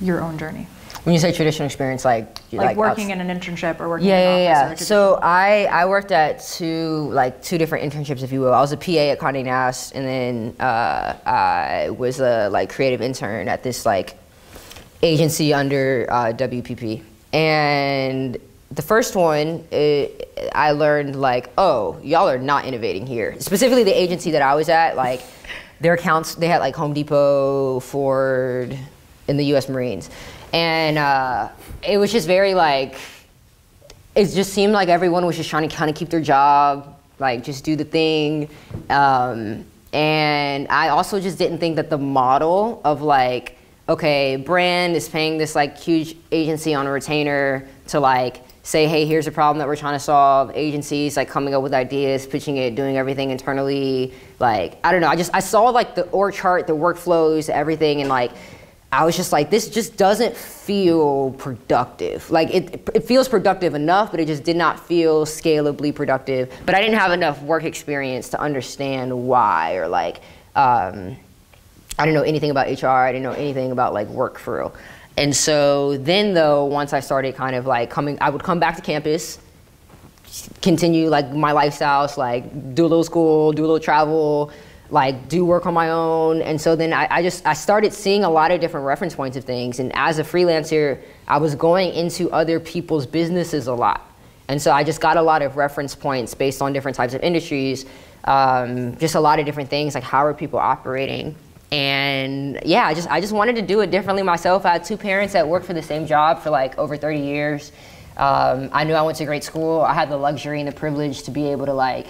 your own journey? When you say traditional experience, like like, like working in an internship or working yeah, in. Yeah, yeah. So I I worked at two like two different internships, if you will. I was a PA at Condé Nast, and then uh, I was a like creative intern at this like agency under uh, WPP. And the first one, it, I learned like, oh, y'all are not innovating here. Specifically, the agency that I was at, like their accounts, they had like Home Depot, Ford, in the U.S. Marines. And uh, it was just very like it just seemed like everyone was just trying to kind of keep their job like just do the thing. Um, and i also just didn't think that the model of like okay brand is paying this like huge agency on a retainer to like say hey here's a problem that we're trying to solve. Agencies like coming up with ideas pitching it doing everything internally. Like i don't know i just i saw like the org chart the workflows everything and like I was just like, this just doesn't feel productive. Like it, it feels productive enough, but it just did not feel scalably productive. But I didn't have enough work experience to understand why or like, um, I didn't know anything about HR. I didn't know anything about like work for real. And so then though, once I started kind of like coming, I would come back to campus, continue like my lifestyles, like do a little school, do a little travel, like do work on my own. And so then I, I, just I started seeing a lot of different reference points of things. And as a freelancer, I was going into other people's businesses a lot. And so I just got a lot of reference points based on different types of industries, um, just a lot of different things like how are people operating. And yeah, I just I just wanted to do it differently myself. I had two parents that worked for the same job for like over 30 years. Um, I knew I went to great school. I had the luxury and the privilege to be able to like,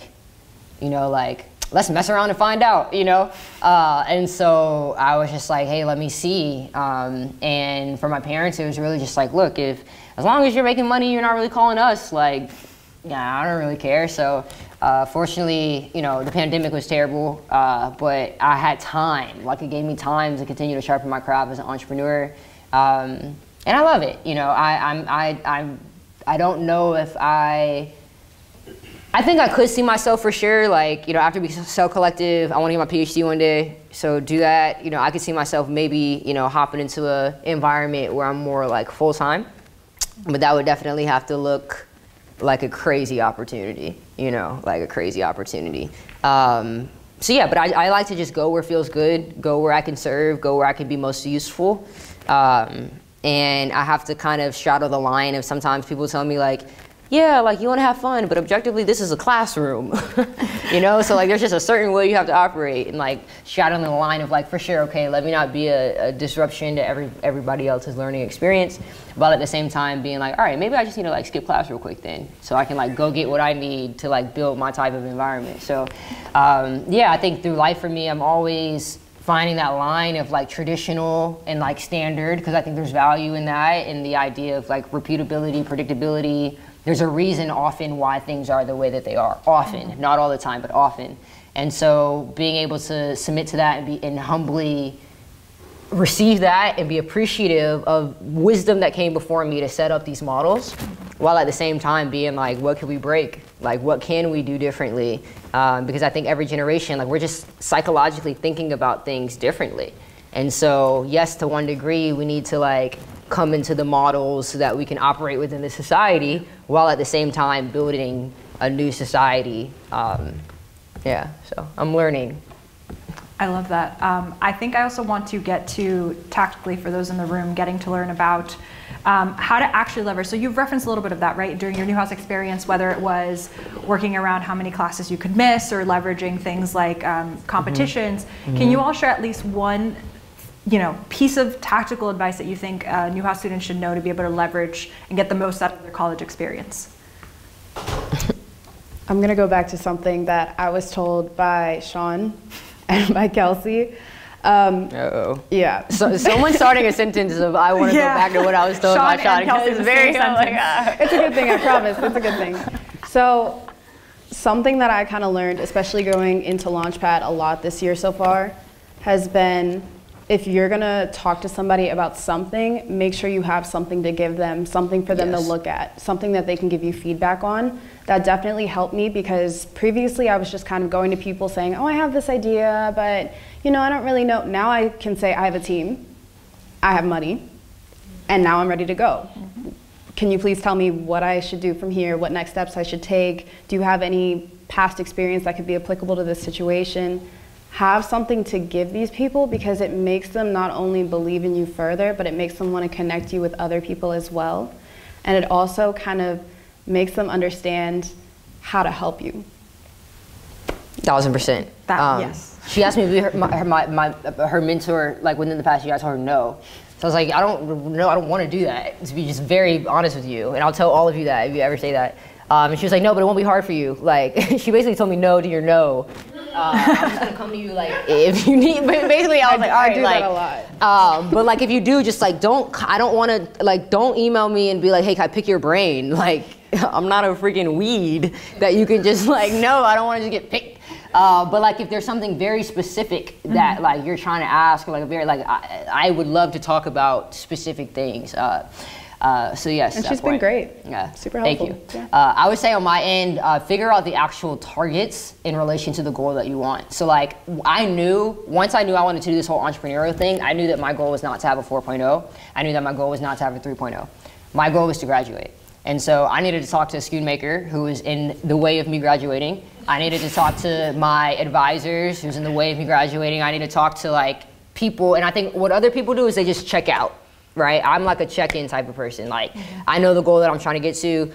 you know, like let's mess around and find out, you know? Uh, and so I was just like, hey, let me see. Um, and for my parents, it was really just like, look, if as long as you're making money, you're not really calling us, like, yeah, I don't really care. So uh, fortunately, you know, the pandemic was terrible, uh, but I had time. Like it gave me time to continue to sharpen my craft as an entrepreneur. Um, and I love it. You know, I, I'm, I, I'm, I don't know if I, I think I could see myself for sure. Like, you know, after we sell CLLCTVE, I want to get my PhD one day. So do that. You know, I could see myself maybe, you know, hopping into a environment where I'm more like full time. But that would definitely have to look like a crazy opportunity. You know, like a crazy opportunity. Um, so yeah, but I, I, like to just go where feels good, go where I can serve, go where I can be most useful. Um, and I have to kind of shadow the line of sometimes people tell me like, yeah, like you want to have fun, but objectively, this is a classroom, (laughs) you know. So like, there's just a certain way you have to operate, and like shadowing the line of like, for sure, okay, let me not be a, a, disruption to every everybody else's learning experience, while at the same time being like, all right, maybe I just need to like skip class real quick then, so I can like go get what I need to like build my type of environment. So, um, yeah, I think through life for me, I'm always finding that line of like traditional and like standard because I think there's value in that and the idea of like repeatability, predictability there's a reason often why things are the way that they are. Often, mm-hmm. not all the time, but often. And so being able to submit to that and be and humbly receive that and be appreciative of wisdom that came before me to set up these models while at the same time being like what can we break like what can we do differently um, because i think every generation like we're just psychologically thinking about things differently and so yes to one degree we need to like come into the models so that we can operate within the society while at the same time building a new society. Um, yeah, so I'm learning. I love that. Um, I think I also want to get to tactically for those in the room getting to learn about um, how to actually leverage. So you've referenced a little bit of that, right? During your Newhouse experience, whether it was working around how many classes you could miss or leveraging things like um, competitions. Mm-hmm. Can you all share at least one you know, piece of tactical advice that you think uh, Newhouse students should know to be able to leverage and get the most out of their college experience? (laughs) I'm going to go back to something that I was told by Sean (laughs) and by Kelsey. Um, oh. Yeah. (laughs) So, someone starting a sentence of "I want to yeah. go back to what I was told Sean by Sean." And Kelsey it's very like, uh. It's a good thing. I promise. It's a good thing. So, something that I kind of learned, especially going into Launchpad a lot this year so far, has been if you're gonna talk to somebody about something, make sure you have something to give them, something for them yes. to look at, something that they can give you feedback on. That definitely helped me because previously I was just kind of going to people saying, "Oh, I have this idea, but you know, I don't really know." Now I can say I have a team, I have money, and now I'm ready to go. Mm-hmm. Can you please tell me what I should do from here? What next steps I should take? Do you have any past experience that could be applicable to this situation? Have something to give these people because it makes them not only believe in you further, but it makes them want to connect you with other people as well. And it also kind of makes them understand how to help you. Thousand percent. That, um, yes. She asked me to be her, my, her, my, my, her mentor, like within the past year. I told her no. So I was like, I don't know, I don't want to do that. To be just very honest with you, and I'll tell all of you that if you ever say that. Um, and she was like, no, but it won't be hard for you. Like, (laughs) she basically told me no to your no. Uh, I'm just gonna come to you like (laughs) if you need. Basically, I was like, all right, I do like, that a lot. Um, but like if you do, just like don't. I don't want to like don't email me and be like, hey, can I pick your brain? (laughs) Like, I'm not a freaking weed that you can just like. No, I don't want to just get picked. Uh, but like if there's something very specific that like you're trying to ask, or like a very like I, I would love to talk about specific things. Uh, uh, so yes, And she's been great. Yeah, Super helpful. Thank you. Yeah. Uh, I would say on my end, uh, figure out the actual targets in relation to the goal that you want. So like I knew once I knew I wanted to do this whole entrepreneurial thing, I knew that my goal was not to have a 4.0. I knew that my goal was not to have a 3.0. My goal was to graduate. And so I needed to talk to a student maker who was in the way of me graduating. I needed to talk to my advisors who's in the way of me graduating. I need to talk to like people. And I think what other people do is they just check out, right? I'm like a check-in type of person. Like I know the goal that I'm trying to get to.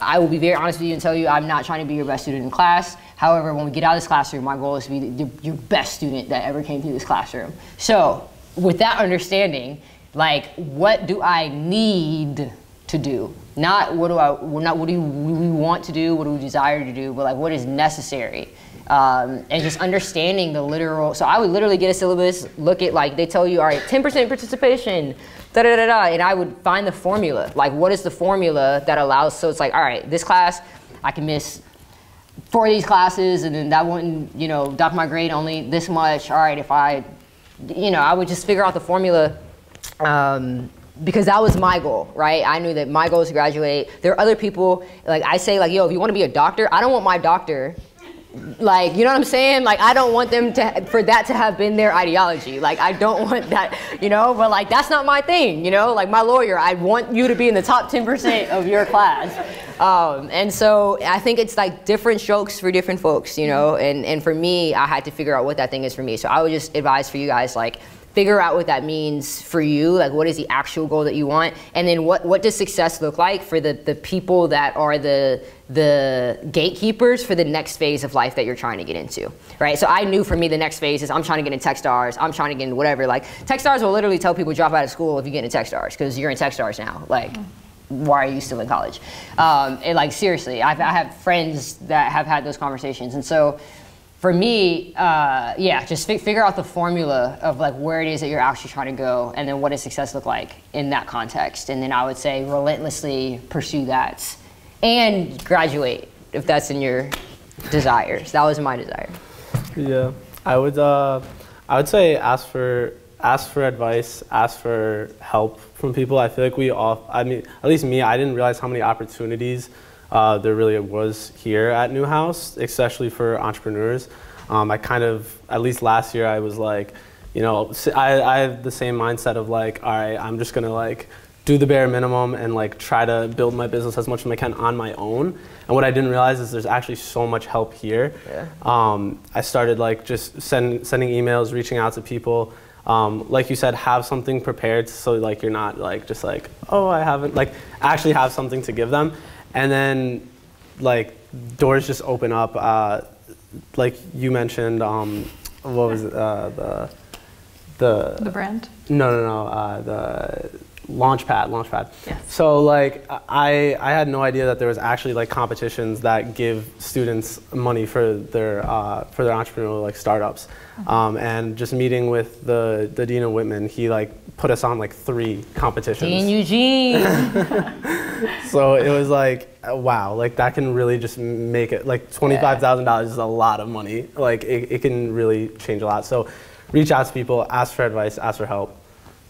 I will be very honest with you and tell you I'm not trying to be your best student in class. However, when we get out of this classroom, my goal is to be the, your best student that ever came through this classroom. So, with that understanding, like, what do I need to do? Not what do I, not what do we want to do, what do we desire to do, but like what is necessary. Um, and just understanding the literal. So I would literally get a syllabus, look at like they tell you, all right, 10% participation, da da da da, and I would find the formula. Like, what is the formula that allows? So it's like, all right, this class, I can miss four of these classes, and then that wouldn't, you know, dock my grade only this much. All right, if I, you know, I would just figure out the formula. Um, because that was my goal, right? I knew that my goal was to graduate. There are other people, like I say, like, yo, if you want to be a doctor, I don't want my doctor like you know what i'm saying? Like i don't want them to for that to have been their ideology. Like i don't (laughs) want that you know? But like that's not my thing you know? Like my lawyer i want you to be in the top 10% of your class. (laughs) Um, and so i think it's like different strokes for different folks you know? And and for me i had to figure out what that thing is for me. So i would just advise for you guys like figure out what that means for you like what is the actual goal that you want and then what, what does success look like for the, the people that are the the gatekeepers for the next phase of life that you're trying to get into right? So i knew for me the next phase is i'm trying to get in techstars i'm trying to get in whatever like techstars will literally tell people drop out of school if you get into techstars because you're in techstars now like why are you still in college? Um, and like seriously I've, i have friends that have had those conversations and so for me, uh, yeah, just fi- figure out the formula of like where it is that you're actually trying to go, and then what does success look like in that context. And then I would say relentlessly pursue that, and graduate if that's in your desires. That was my desire. Yeah, I would. Uh, I would say ask for ask for advice, ask for help from people. I feel like we all. I mean, at least me. I didn't realize how many opportunities uh, there really was here at Newhouse, especially for entrepreneurs. Um, I kind of, at least last year, I was like, you know, I have the same mindset of like, all right, I'm just gonna like do the bare minimum and like try to build my business as much as I can on my own. And what I didn't realize is there's actually so much help here. Yeah. Um, I started like just send, sending emails, reaching out to people. Um, like you said, have something prepared so like you're not like just like oh I haven't like actually have something to give them, and then like doors just open up. Uh, like you mentioned, um, what was it, uh, the the The brand. no, no, no. Uh, the Launchpad, Launchpad. Yes. So like I, I had no idea that there was actually like competitions that give students money for their uh, for their entrepreneurial like startups. Um, and just meeting with the the dean of Whitman, he like put us on like three competitions. Dean Eugene. (laughs) So it was like, wow, like that can really just make it like twenty-five thousand dollars is a lot of money. Like it, it can really change a lot. So reach out to people, ask for advice, ask for help,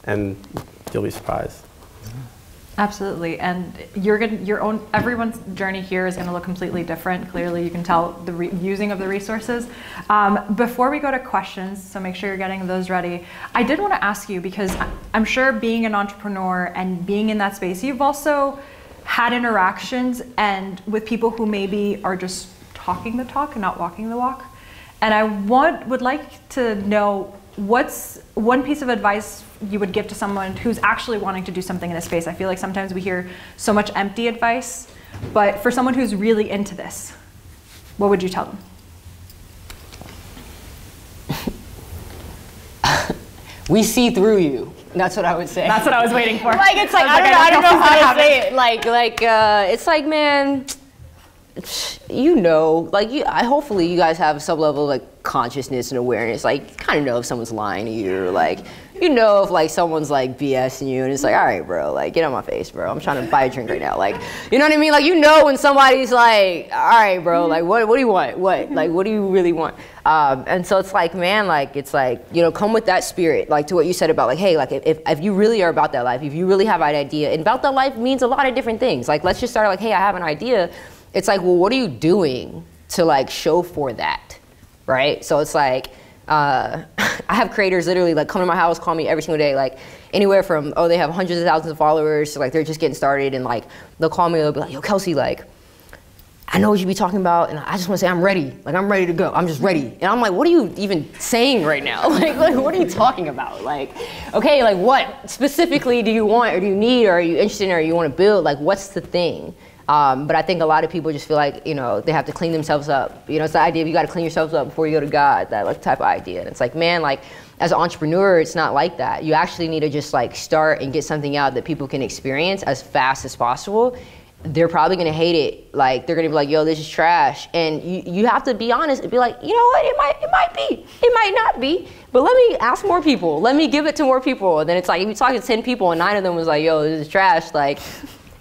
and you'll be surprised. Absolutely, and you're gonna your own everyone's journey here is going to look completely different. Clearly, you can tell the using of the resources. Um, before we go to questions, so make sure you're getting those ready. I did want to ask you because I'm sure being an entrepreneur and being in that space, you've also had interactions and with people who maybe are just talking the talk and not walking the walk. And I want would like to know what's one piece of advice you would give to someone who's actually wanting to do something in this space. I feel like sometimes we hear so much empty advice, but for someone who's really into this, what would you tell them? (laughs) we see through you. That's what I would say. That's what I was waiting for. like it's like I I, was don't, like, know, I don't know she's how gonna to say it. Like like uh, it's like man, you know, like you, I hopefully you guys have some level of like consciousness and awareness. Like, kind of know if someone's lying to you, or like, you know if like someone's like BSing you, and it's like, all right, bro, like get on my face, bro. I'm trying to buy a drink right now. Like, you know what I mean? Like, you know when somebody's like, all right, bro, like what, what do you want? What, like, what do you really want? Um, and so it's like, man, like it's like, you know, come with that spirit, like to what you said about like, hey, like if, if, if you really are about that life, if you really have an idea, and about that life means a lot of different things. Like, let's just start like, hey, I have an idea. It's like, well, what are you doing to like show for that, right? So it's like, uh, (laughs) I have creators literally like come to my house, call me every single day, like anywhere from oh they have hundreds of thousands of followers like they're just getting started, and like they'll call me, they'll be like, yo Kelsey, like I know what you be talking about, and I just want to say I'm ready. Like I'm ready to go. I'm just ready. And I'm like, what are you even saying right now? (laughs) Like, like what are you talking about? Like, okay, like what specifically do you want, or do you need, or are you interested in, or you want to build? Like, what's the thing? Um, but I think a lot of people just feel like you know they have to clean themselves up. You know, it's the idea of you got to clean yourselves up before you go to God. That like type of idea. And it's like, man, like as an entrepreneur, it's not like that. You actually need to just like start and get something out that people can experience as fast as possible. They're probably gonna hate it. Like they're gonna be like, "Yo, this is trash," and you you have to be honest and be like, you know what? It might it might be, it might not be, but let me ask more people. Let me give it to more people. And then it's like if you talk to ten people and nine of them was like, "Yo, this is trash," like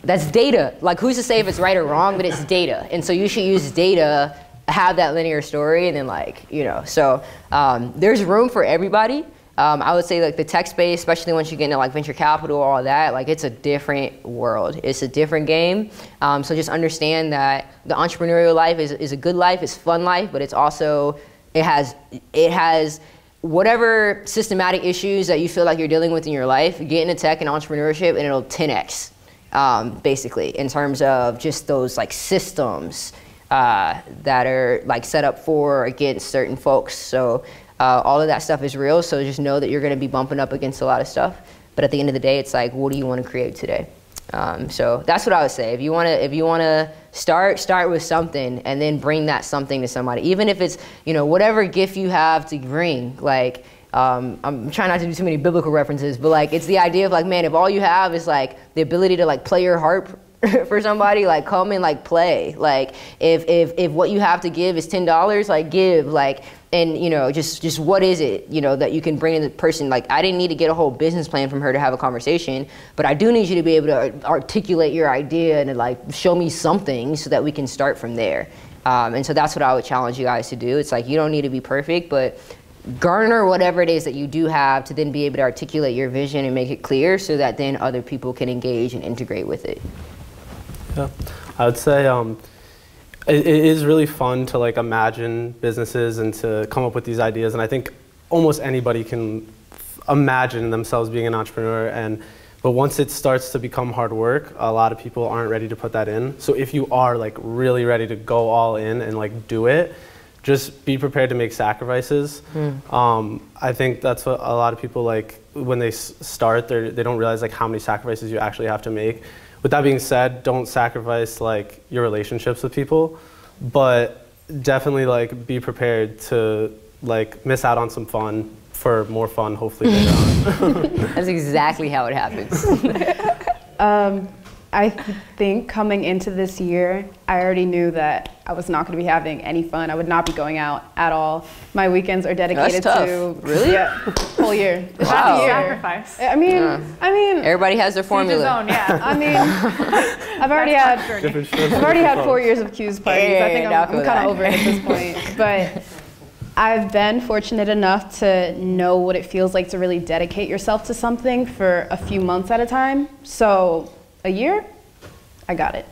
that's data. Like, who's to say if it's right or wrong? But it's data, and so you should use data, have that linear story, and then like you know. So um, there's room for everybody. Um, I would say like the tech space, especially once you get into like venture capital, all that, like it's a different world. It's a different game. Um, so just understand that the entrepreneurial life is, is a good life, it's fun life, but it's also it has it has whatever systematic issues that you feel like you're dealing with in your life. Get into tech and entrepreneurship, and it'll 10x um, basically, in terms of just those like systems uh, that are like set up for or against certain folks. So uh, all of that stuff is real. So just know that you're going to be bumping up against a lot of stuff. But at the end of the day, it's like, what do you want to create today? Um, so that's what I would say. If you want to, if you want to start, start with something, and then bring that something to somebody. Even if it's, you know, whatever gift you have to bring. Like, um, I'm trying not to do too many biblical references, but like it's the idea of like, man, if all you have is like the ability to like play your harp (laughs) for somebody, like come and like play. Like if if if what you have to give is ten dollars, like give. Like and you know just just what is it you know that you can bring in the person like i didn't need to get a whole business plan from her to have a conversation but i do need you to be able to articulate your idea and like show me something so that we can start from there um, and so that's what i would challenge you guys to do it's like you don't need to be perfect but garner whatever it is that you do have to then be able to articulate your vision and make it clear so that then other people can engage and integrate with it yeah i would say um, it, it is really fun to like imagine businesses and to come up with these ideas. And I think almost anybody can imagine themselves being an entrepreneur. And but once it starts to become hard work, a lot of people aren't ready to put that in. So if you are like really ready to go all in and like do it, just be prepared to make sacrifices. Mm. Um, I think that's what a lot of people like when they start. They they don't realize like how many sacrifices you actually have to make with that being said, don't sacrifice like your relationships with people, but definitely like be prepared to like miss out on some fun for more fun hopefully later on. (laughs) That's exactly how it happens. (laughs) (laughs) um, I think coming into this year, I already knew that I was not going to be having any fun. I would not be going out at all. My weekends are dedicated to really, yeah, whole year. It's (laughs) wow. Year. Sacrifice. I mean, yeah. I mean, everybody has their formula. Own, yeah. I mean, (laughs) I've already had, I've already had four years of Q's parties. Hey, I think I'm, I'm kind of over it at this point, (laughs) but. I've been fortunate enough to know what it feels like to really dedicate yourself to something for a few months at a time. So a year, I got it.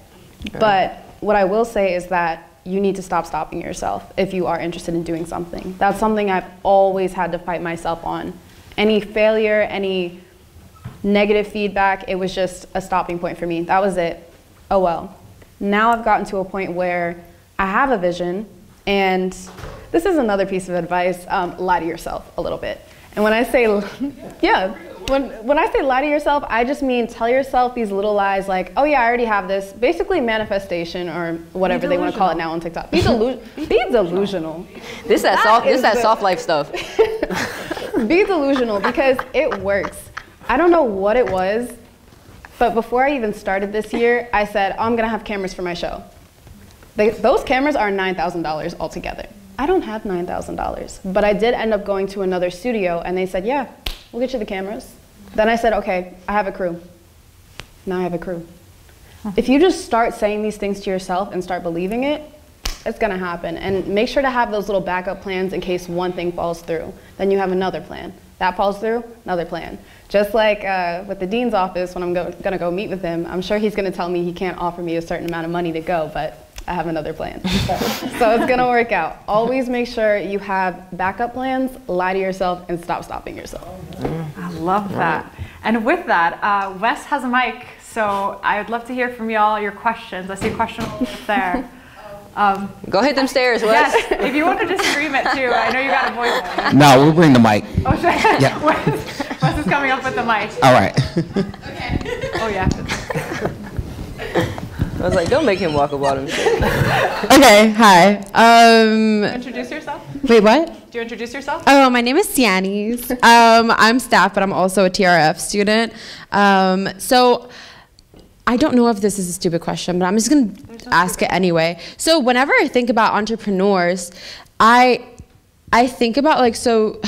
Okay. But what I will say is that you need to stop stopping yourself if you are interested in doing something. That's something I've always had to fight myself on. Any failure, any negative feedback, it was just a stopping point for me. That was it. Oh well. Now I've gotten to a point where I have a vision, and this is another piece of advice um, lie to yourself a little bit. And when I say, (laughs) yeah, when, when I say lie to yourself, I just mean tell yourself these little lies like, oh yeah, I already have this. Basically manifestation or whatever they want to call it now on TikTok. Be, delu- be delusional. This that, that soft this that the, soft life stuff. (laughs) be delusional because it works. I don't know what it was, but before I even started this year, I said, oh, I'm gonna have cameras for my show. They, those cameras are $9,000 altogether. I don't have $9,000, but I did end up going to another studio and they said, yeah, we'll get you the cameras. Then I said, okay, I have a crew. Now I have a crew. If you just start saying these things to yourself and start believing it, it's gonna happen. And make sure to have those little backup plans in case one thing falls through. Then you have another plan. That falls through, another plan. Just like uh, with the dean's office, when I'm go- gonna go meet with him, I'm sure he's gonna tell me he can't offer me a certain amount of money to go, but I have another plan. so it's gonna work out. Always make sure you have backup plans, lie to yourself, and stop stopping yourself. I love that. And with that, uh, Wes has a mic, so I would love to hear from y'all your questions. I see a question there. Um, Go hit them stairs, Wes. yes, if you want to just scream it too, I know you got a voice. No, we'll bring the mic. Oh, shit. Yeah. (laughs) Wes, Wes is coming up with the mic. All right. Okay. Oh, yeah. (laughs) I was like, don't make him walk about himself. (laughs) Okay, hi. Um, Introduce yourself. wait, what? Do you introduce yourself? Oh, my name is Sianis. Um, I'm staff, but I'm also a TRF student. Um, so I don't know if this is a stupid question, but I'm just gonna ask it anyway. So whenever I think about entrepreneurs, I I think about like so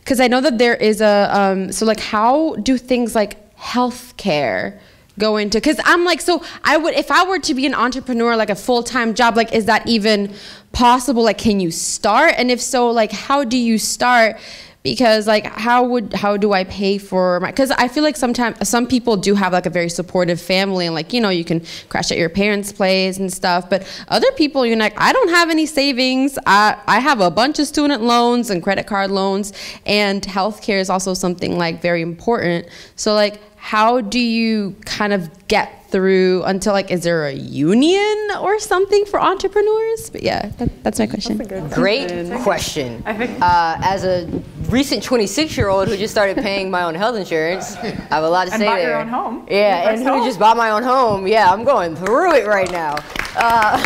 because I know that there is a um, so like how do things like healthcare go into because I'm like so I would if I were to be an entrepreneur like a full time job like is that even possible? Like can you start? And if so like how do you start? Because like how would how do I pay for my because I feel like sometimes some people do have like a very supportive family and like you know you can crash at your parents' place and stuff but other people you're like I don't have any savings. I I have a bunch of student loans and credit card loans and healthcare is also something like very important. So like how do you kind of get through until like is there a union or something for entrepreneurs but yeah that, that's my question Great question. I think- Uh, as a recent 26 year old who just started paying my own health insurance, I have a lot to And say bought your own home? Your Yeah, and who home? just bought my own home. Yeah, I'm going through it right now. Uh,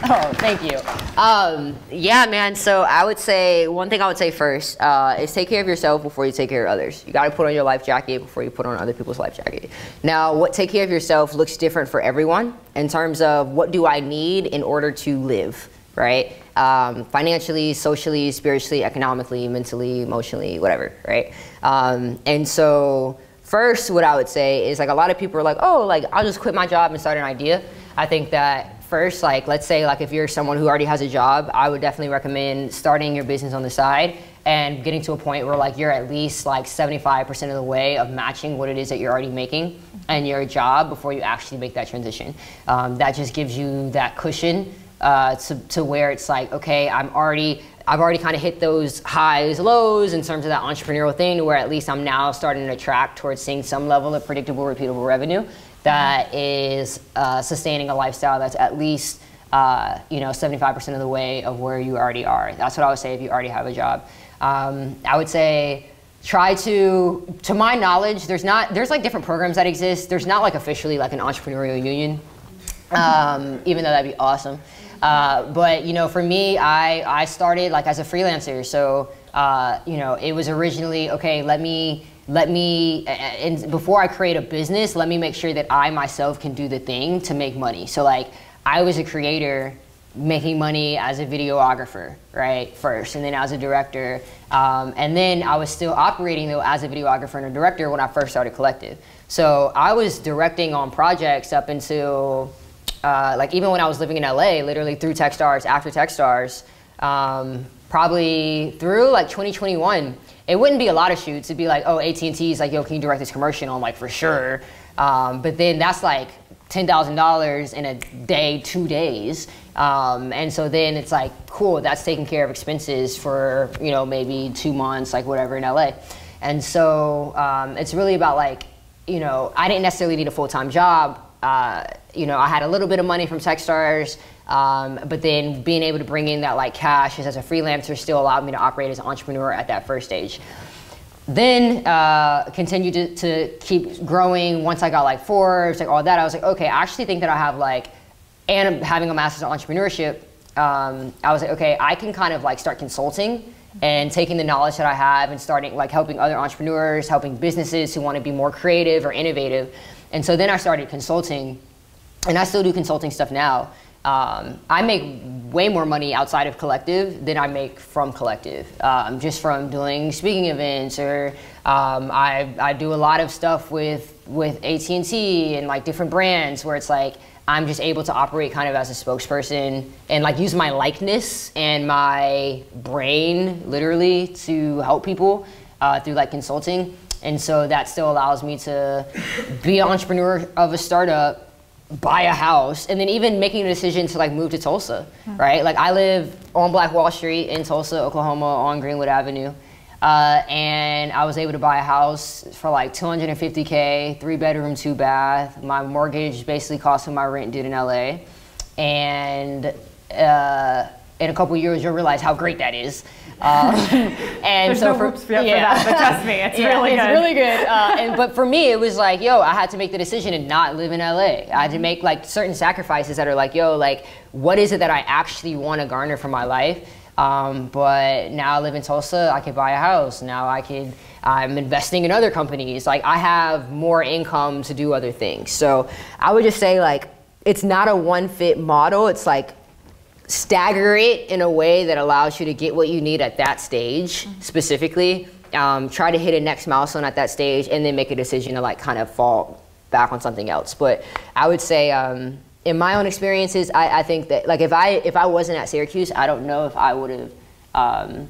(laughs) oh, thank you. Um, yeah, man. So I would say one thing I would say first uh, is take care of yourself before you take care of others. You got to put on your life jacket before you put on other people's life jacket. Now, what take care of yourself looks different for everyone in terms of what do I need in order to live, right? Um, financially, socially, spiritually, economically, mentally, emotionally, whatever, right? Um, and so First, what I would say is like a lot of people are like, oh, like I'll just quit my job and start an idea. I think that first, like let's say like if you're someone who already has a job, I would definitely recommend starting your business on the side and getting to a point where like you're at least like 75% of the way of matching what it is that you're already making and your job before you actually make that transition. Um, that just gives you that cushion uh, to, to where it's like, okay, I'm already, I've already kind of hit those highs, lows in terms of that entrepreneurial thing, to where at least I'm now starting to track towards seeing some level of predictable, repeatable revenue that is uh, sustaining a lifestyle that's at least, uh, you know, 75% of the way of where you already are. That's what I would say if you already have a job. Um, I would say try to to my knowledge there's not there's like different programs that exist there's not like officially like an entrepreneurial union um, even though that'd be awesome. Uh, but you know, for me, I I started like as a freelancer, so uh, you know, it was originally okay. Let me let me and before I create a business, let me make sure that I myself can do the thing to make money. So like, I was a creator making money as a videographer, right, first, and then as a director. Um, and then I was still operating though as a videographer and a director when I first started CLLCTVE. So I was directing on projects up until, uh, like even when I was living in LA, literally through Techstars, after Techstars, um, probably through like 2021. It wouldn't be a lot of shoots. It'd be like, oh, AT&T is like, yo, can you direct this commercial? I'm like, for sure. Um, but then that's like $10,000 in a day, two days. Um, and so then it's like, cool, that's taking care of expenses for, you know, maybe two months, like whatever in LA. And so um, it's really about like, you know, I didn't necessarily need a full-time job. Uh, you know, I had a little bit of money from Techstars, um, but then being able to bring in that like cash as a freelancer still allowed me to operate as an entrepreneur at that first stage then uh, continued to, to keep growing once i got like forbes like all that i was like okay i actually think that i have like and having a master's in entrepreneurship um, i was like okay i can kind of like start consulting and taking the knowledge that i have and starting like helping other entrepreneurs helping businesses who want to be more creative or innovative. And so then i started consulting and i still do consulting stuff now. Um, I make way more money outside of CLLCTVE than I make from CLLCTVE, um, just from doing speaking events or um, I, I do a lot of stuff with with AT&T and like different brands where it's like I'm just able to operate kind of as a spokesperson and like use my likeness and my brain literally to help people uh, through like consulting. And so that still allows me to be an entrepreneur of a startup, buy a house, and then even making a decision to like move to Tulsa, right? Like I live on Black Wall Street in Tulsa, Oklahoma, on Greenwood Avenue. Uh, and I was able to buy a house for like 250k, three bedroom, two bath. My mortgage basically cost what my rent did in LA, and uh, in a couple years you'll realize how great that is. Um, (laughs) and There's so no for, yet for that, but trust me, (laughs) it's really it's good. really good. Uh, and, but for me, it was like, yo, I had to make the decision to not live in LA. I had to make like certain sacrifices that are like, yo, like, what is it that I actually want to garner from my life? Um, but now I live in Tulsa, I could buy a house. Now I could, I'm investing in other companies. Like I have more income to do other things. So I would just say like, it's not a one fit model. It's like stagger it in a way that allows you to get what you need at that stage specifically. Um, try to hit a next milestone at that stage, and then make a decision to like kind of fall back on something else. But I would say, um, in my own experiences, I, I think that like if I if I wasn't at Syracuse, I don't know if I would have. Um,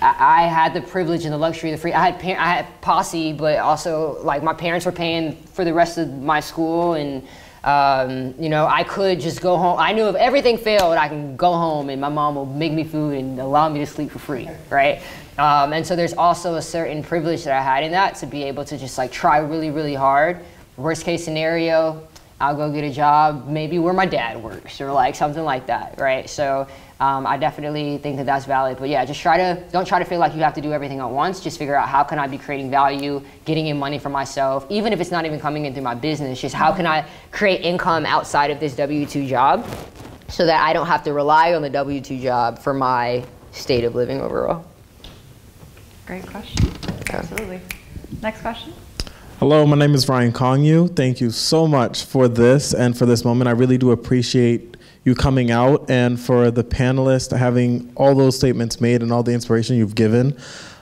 I, I had the privilege and the luxury, the free. I had par- I had posse, but also like my parents were paying for the rest of my school, and um, you know I could just go home. I knew if everything failed, I can go home, and my mom will make me food and allow me to sleep for free, right? Um, and so there's also a certain privilege that I had in that to be able to just like try really, really hard. Worst case scenario, I'll go get a job maybe where my dad works or like something like that, right? So um, I definitely think that that's valid. But yeah, just try to don't try to feel like you have to do everything at once. Just figure out how can I be creating value, getting in money for myself, even if it's not even coming in through my business. Just how can I create income outside of this W two job, so that I don't have to rely on the W two job for my state of living overall. Great question. Absolutely. Next question. Hello, my name is Ryan Kongyu. Thank you so much for this and for this moment. I really do appreciate you coming out and for the panelists having all those statements made and all the inspiration you've given.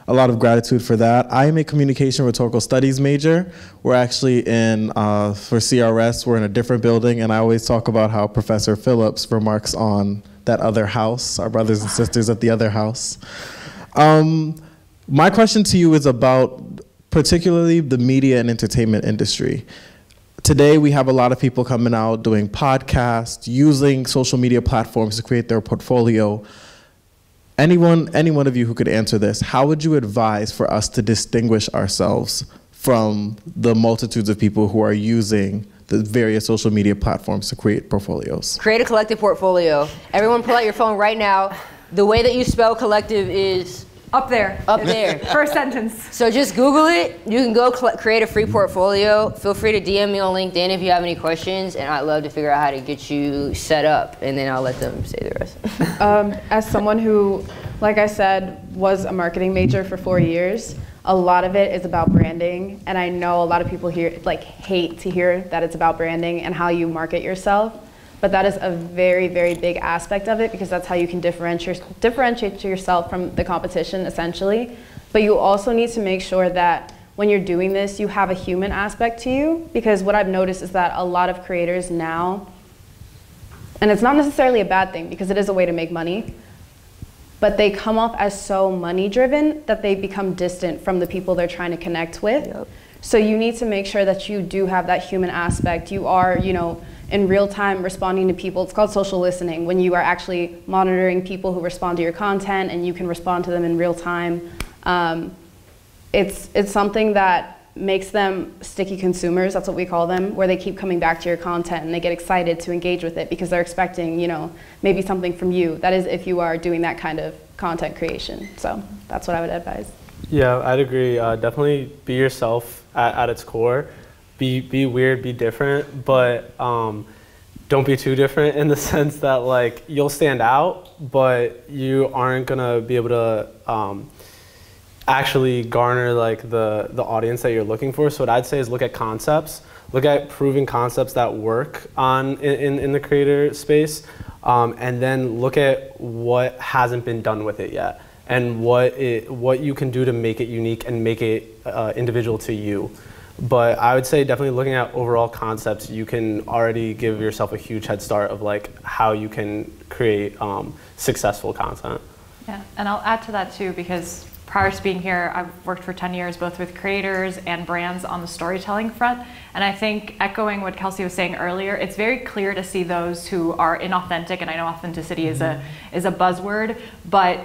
A lot of gratitude for that. I am a communication rhetorical studies major. We're actually in, uh, for CRS, we're in a different building, and I always talk about how Professor Phillips remarks on that other house, our brothers and sisters at the other house. Um, my question to you is about particularly the media and entertainment industry. Today, we have a lot of people coming out doing podcasts, using social media platforms to create their portfolio. Anyone, any one of you who could answer this, how would you advise for us to distinguish ourselves from the multitudes of people who are using the various social media platforms to create portfolios? Create a CLLCTVE portfolio. Everyone, pull out your phone right now. The way that you spell collective is Up there. up there. (laughs) First sentence. So just Google it. You can go cl- create a free portfolio. Feel free to DM me on LinkedIn if you have any questions, and I'd love to figure out how to get you set up, and then I'll let them say the rest. (laughs) Um, as someone who, like I said, was a marketing major for four years, a lot of it is about branding, and I know a lot of people here like hate to hear that it's about branding and how you market yourself. But that is a very, very big aspect of it because that's how you can differentiate differentiate yourself from the competition, essentially. But you also need to make sure that when you're doing this, you have a human aspect to you because what I've noticed is that a lot of creators now and it's not necessarily a bad thing because it is a way to make money but they come off as so money driven that they become distant from the people they're trying to connect with Yep. so you need to make sure that you do have that human aspect you are you know in real time responding to people. It's called social listening when you are actually monitoring people who respond to your content and you can respond to them in real time. Um, it's it's something that makes them sticky consumers that's what we call them where they keep coming back to your content and they get excited to engage with it because they're expecting you know maybe something from you. That is if you are doing that kind of content creation. So that's what i would advise. Yeah, I'd agree. Uh, definitely be yourself at, at its core. Be be weird, be different, but um, don't be too different in the (laughs) sense that like you'll stand out, but you aren't gonna be able to um, actually garner like the the audience that you're looking for. So what I'd say is look at concepts, look at proven concepts that work on in, in, the creator space, um, and then look at what hasn't been done with it yet and what it, what you can do to make it unique and make it uh, individual to you. But I would say definitely looking at overall concepts, you can already give yourself a huge head start of like how you can create um, successful content. Yeah, and I'll add to that too because prior to being here, I've worked for 10 years both with creators and brands on the storytelling front. And I think echoing what Kelsey was saying earlier, it's very clear to see those who are inauthentic, and I know authenticity is a is a buzzword, but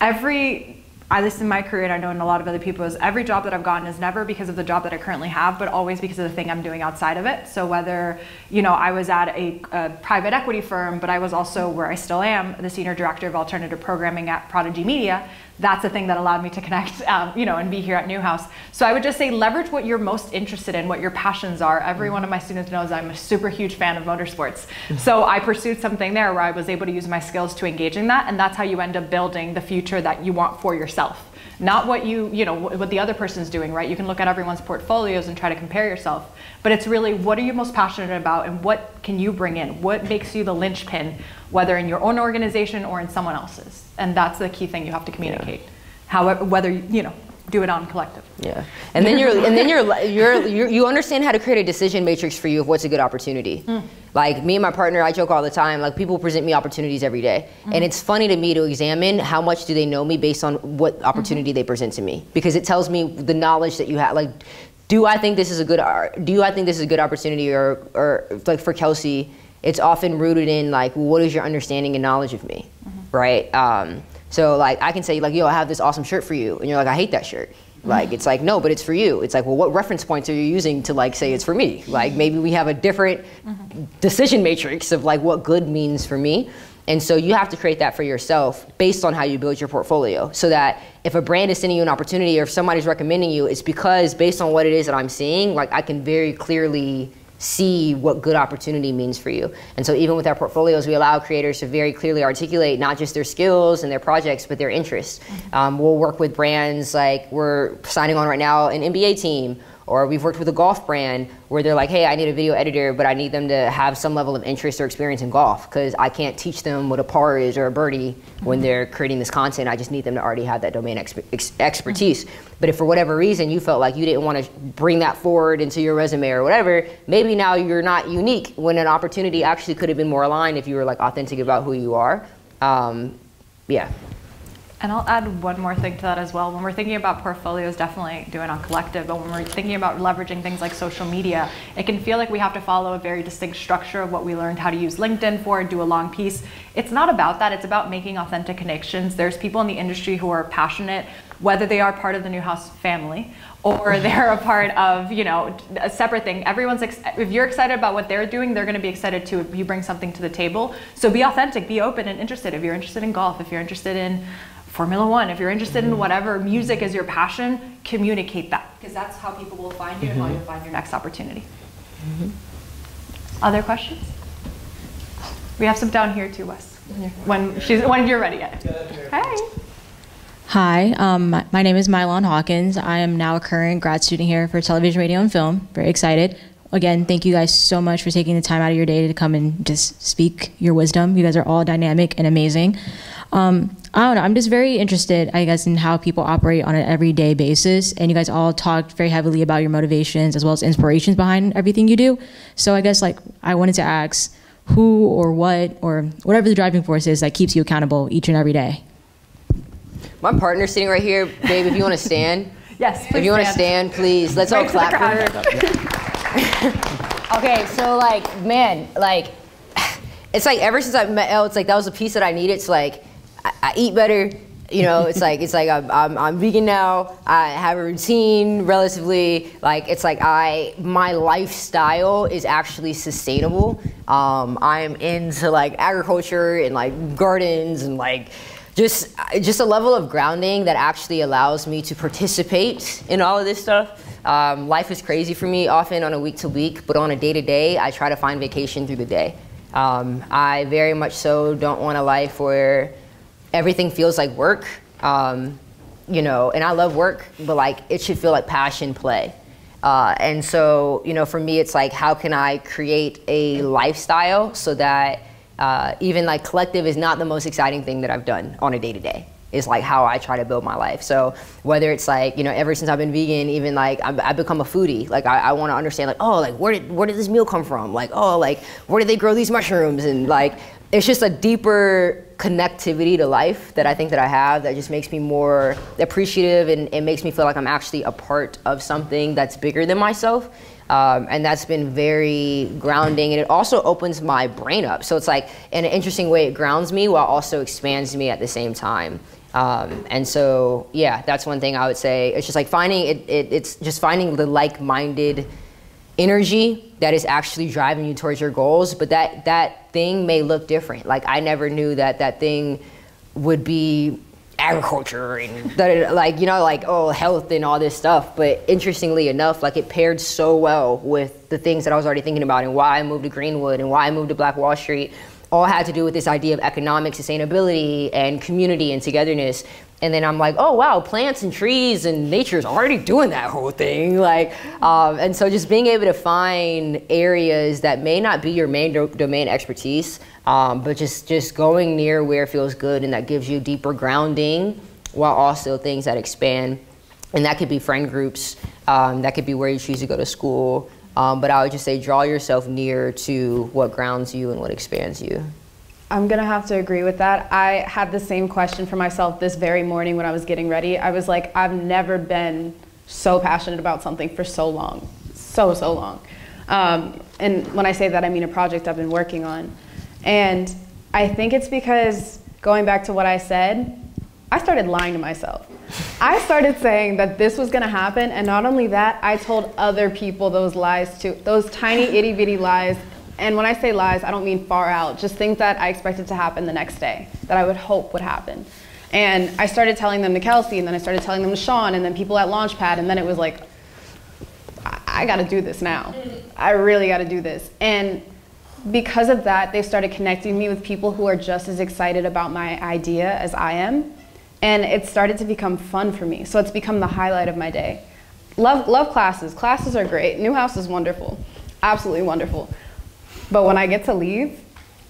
every at least in my career, and I know in a lot of other people's, every job that I've gotten is never because of the job that I currently have, but always because of the thing I'm doing outside of it. So whether, you know, I was at a, a private equity firm, but I was also where I still am, the senior director of alternative programming at Prodigy Media, that's the thing that allowed me to connect, (laughs) um, you know, and be here at Newhouse. So I would just say leverage what you're most interested in, what your passions are. Every one of my students knows I'm a super huge fan of motorsports. So I pursued something there where I was able to use my skills to engage in that, and that's how you end up building the future that you want for yourself. Not what you, you know, what the other person's doing, right? You can look at everyone's portfolios and try to compare yourself, but it's really what are you most passionate about and what can you bring in? What makes you the linchpin, whether in your own organization or in someone else's? And that's the key thing you have to communicate. However, whether you know, do it on CLLCTVE. Yeah, and then you're and then you're, you're you're you understand how to create a decision matrix for you of what's a good opportunity. Mm. Like me and my partner, I joke all the time. Like people present me opportunities every day. Mm-hmm. and it's funny to me to examine how much do they know me based on what mm-hmm. opportunity they present to me because it tells me the knowledge that you have. Like, do I think this is a good ar- do I think this is a good opportunity or or like for Kelsey, it's often rooted in like what is your understanding and knowledge of me, mm-hmm. right? Um, so like I can say like yo I have this awesome shirt for you and you're like I hate that shirt. Like it's like no, but it's for you. It's like well, what reference points are you using to like say it's for me? Like maybe we have a different decision matrix of like what good means for me. And so you have to create that for yourself based on how you build your portfolio. So that if a brand is sending you an opportunity or if somebody's recommending you, it's because based on what it is that I'm seeing, like I can very clearly see what good opportunity means for you. And so even with our portfolios, we allow creators to very clearly articulate not just their skills and their projects, but their interests. Um, we'll work with brands like we're signing on right now an NBA team, or we've worked with a golf brand where they're like, hey, I need a video editor, but I need them to have some level of interest or experience in golf because I can't teach them what a par is or a birdie when they're creating this content. I just need them to already have that domain exp- ex- expertise. But if for whatever reason you felt like you didn't want to bring that forward into your resume or whatever, maybe now you're not unique when an opportunity actually could have been more aligned if you were like authentic about who you are. Um, yeah. And I'll add one more thing to that as well. When we're thinking about portfolios, definitely do it on CLLCTVE. But when we're thinking about leveraging things like social media, it can feel like we have to follow a very distinct structure of what we learned how to use LinkedIn for, do a long piece. It's not about that. It's about making authentic connections. There's people in the industry who are passionate, whether they are part of the Newhouse family or (laughs) they're a part of you know a separate thing everyone's if you're excited about what they're doing they're going to be excited too if you bring something to the table so be authentic be open and interested if you're interested in golf if you're interested in formula one if you're interested in whatever music is your passion communicate that because that's how people will find you and how you'll find your next opportunity other questions we have some down here too wes when she's when you're ready hi Hi, um, my, my name is Mylon Hawkins. I am now a current grad student here for television, radio, and film. Very excited. Again, thank you guys so much for taking the time out of your day to come and just speak your wisdom. You guys are all dynamic and amazing. Um, I don't know. I'm just very interested, I guess, in how people operate on an everyday basis. And you guys all talked very heavily about your motivations as well as inspirations behind everything you do. So I guess, like, I wanted to ask who or what or whatever the driving force is that keeps you accountable each and every day. My partner's sitting right here, babe. If you want to stand, (laughs) yes if you want to stand, please. Let's all Right to the clap for her. (laughs) okay, so like, man, like, (sighs) it's like ever since I met Elle, it's like that was a piece that I needed. to, like I, I eat better. You know, it's like it's like I'm, I'm I'm vegan now. I have a routine, relatively. Like it's like I my lifestyle is actually sustainable. Um, I'm into like agriculture and like gardens and like just just a level of grounding that actually allows me to participate in all of this stuff. Um, life is crazy for me, often on a week to week, but on a day to day, I try to find vacation through the day. Um, I very much so don't want a life where everything feels like work. Um, you know, and I love work, but like it should feel like passion play. Uh, and so, you know, for me, it's like, how can I create a lifestyle so that uh, even like CLLCTVE is not the most exciting thing that I've done on a day to day is like how I try to build my life. So whether it's like, you know, ever since I've been vegan, even like I've, I've become a foodie, like I, I want to understand like, oh, like where did, where did this meal come from? Like, oh, like where did they grow these mushrooms? And like, it's just a deeper connectivity to life that I think that I have that just makes me more appreciative and it makes me feel like I'm actually a part of something that's bigger than myself. Um, and that's been very grounding and it also opens my brain up so it's like in an interesting way it grounds me while also expands me at the same time um, and so, yeah, that's one thing I would say. It's just like finding it, it, it's just finding the like-minded energy that is actually driving you towards your goals. But that that thing may look different. Like I never knew that that thing would be agriculture and like you know like oh health and all this stuff but interestingly enough like it paired so well with the things that i was already thinking about and why i moved to greenwood and why i moved to black wall street all had to do with this idea of economic sustainability and community and togetherness. And then I'm like, oh wow, plants and trees and nature is already doing that whole thing. Like, um, and so just being able to find areas that may not be your main do- domain expertise, um, but just just going near where it feels good and that gives you deeper grounding, while also things that expand. And that could be friend groups. Um, that could be where you choose to go to school. Um, but I would just say draw yourself near to what grounds you and what expands you. I'm gonna have to agree with that. I had the same question for myself this very morning when I was getting ready. I was like, I've never been so passionate about something for so long, so, so long. Um, and when I say that, I mean a project I've been working on. And I think it's because, going back to what I said, I started lying to myself. I started saying that this was gonna happen, and not only that, I told other people those lies too, those tiny itty bitty lies. And when I say lies, I don't mean far out, just things that I expected to happen the next day, that I would hope would happen. And I started telling them to Kelsey, and then I started telling them to Sean, and then people at Launchpad, and then it was like, I, gotta do this now. I really gotta do this. And because of that, they started connecting me with people who are just as excited about my idea as I am and it started to become fun for me. So it's become the highlight of my day. Love, love classes. Classes are great. Newhouse is wonderful, absolutely wonderful. But when I get to leave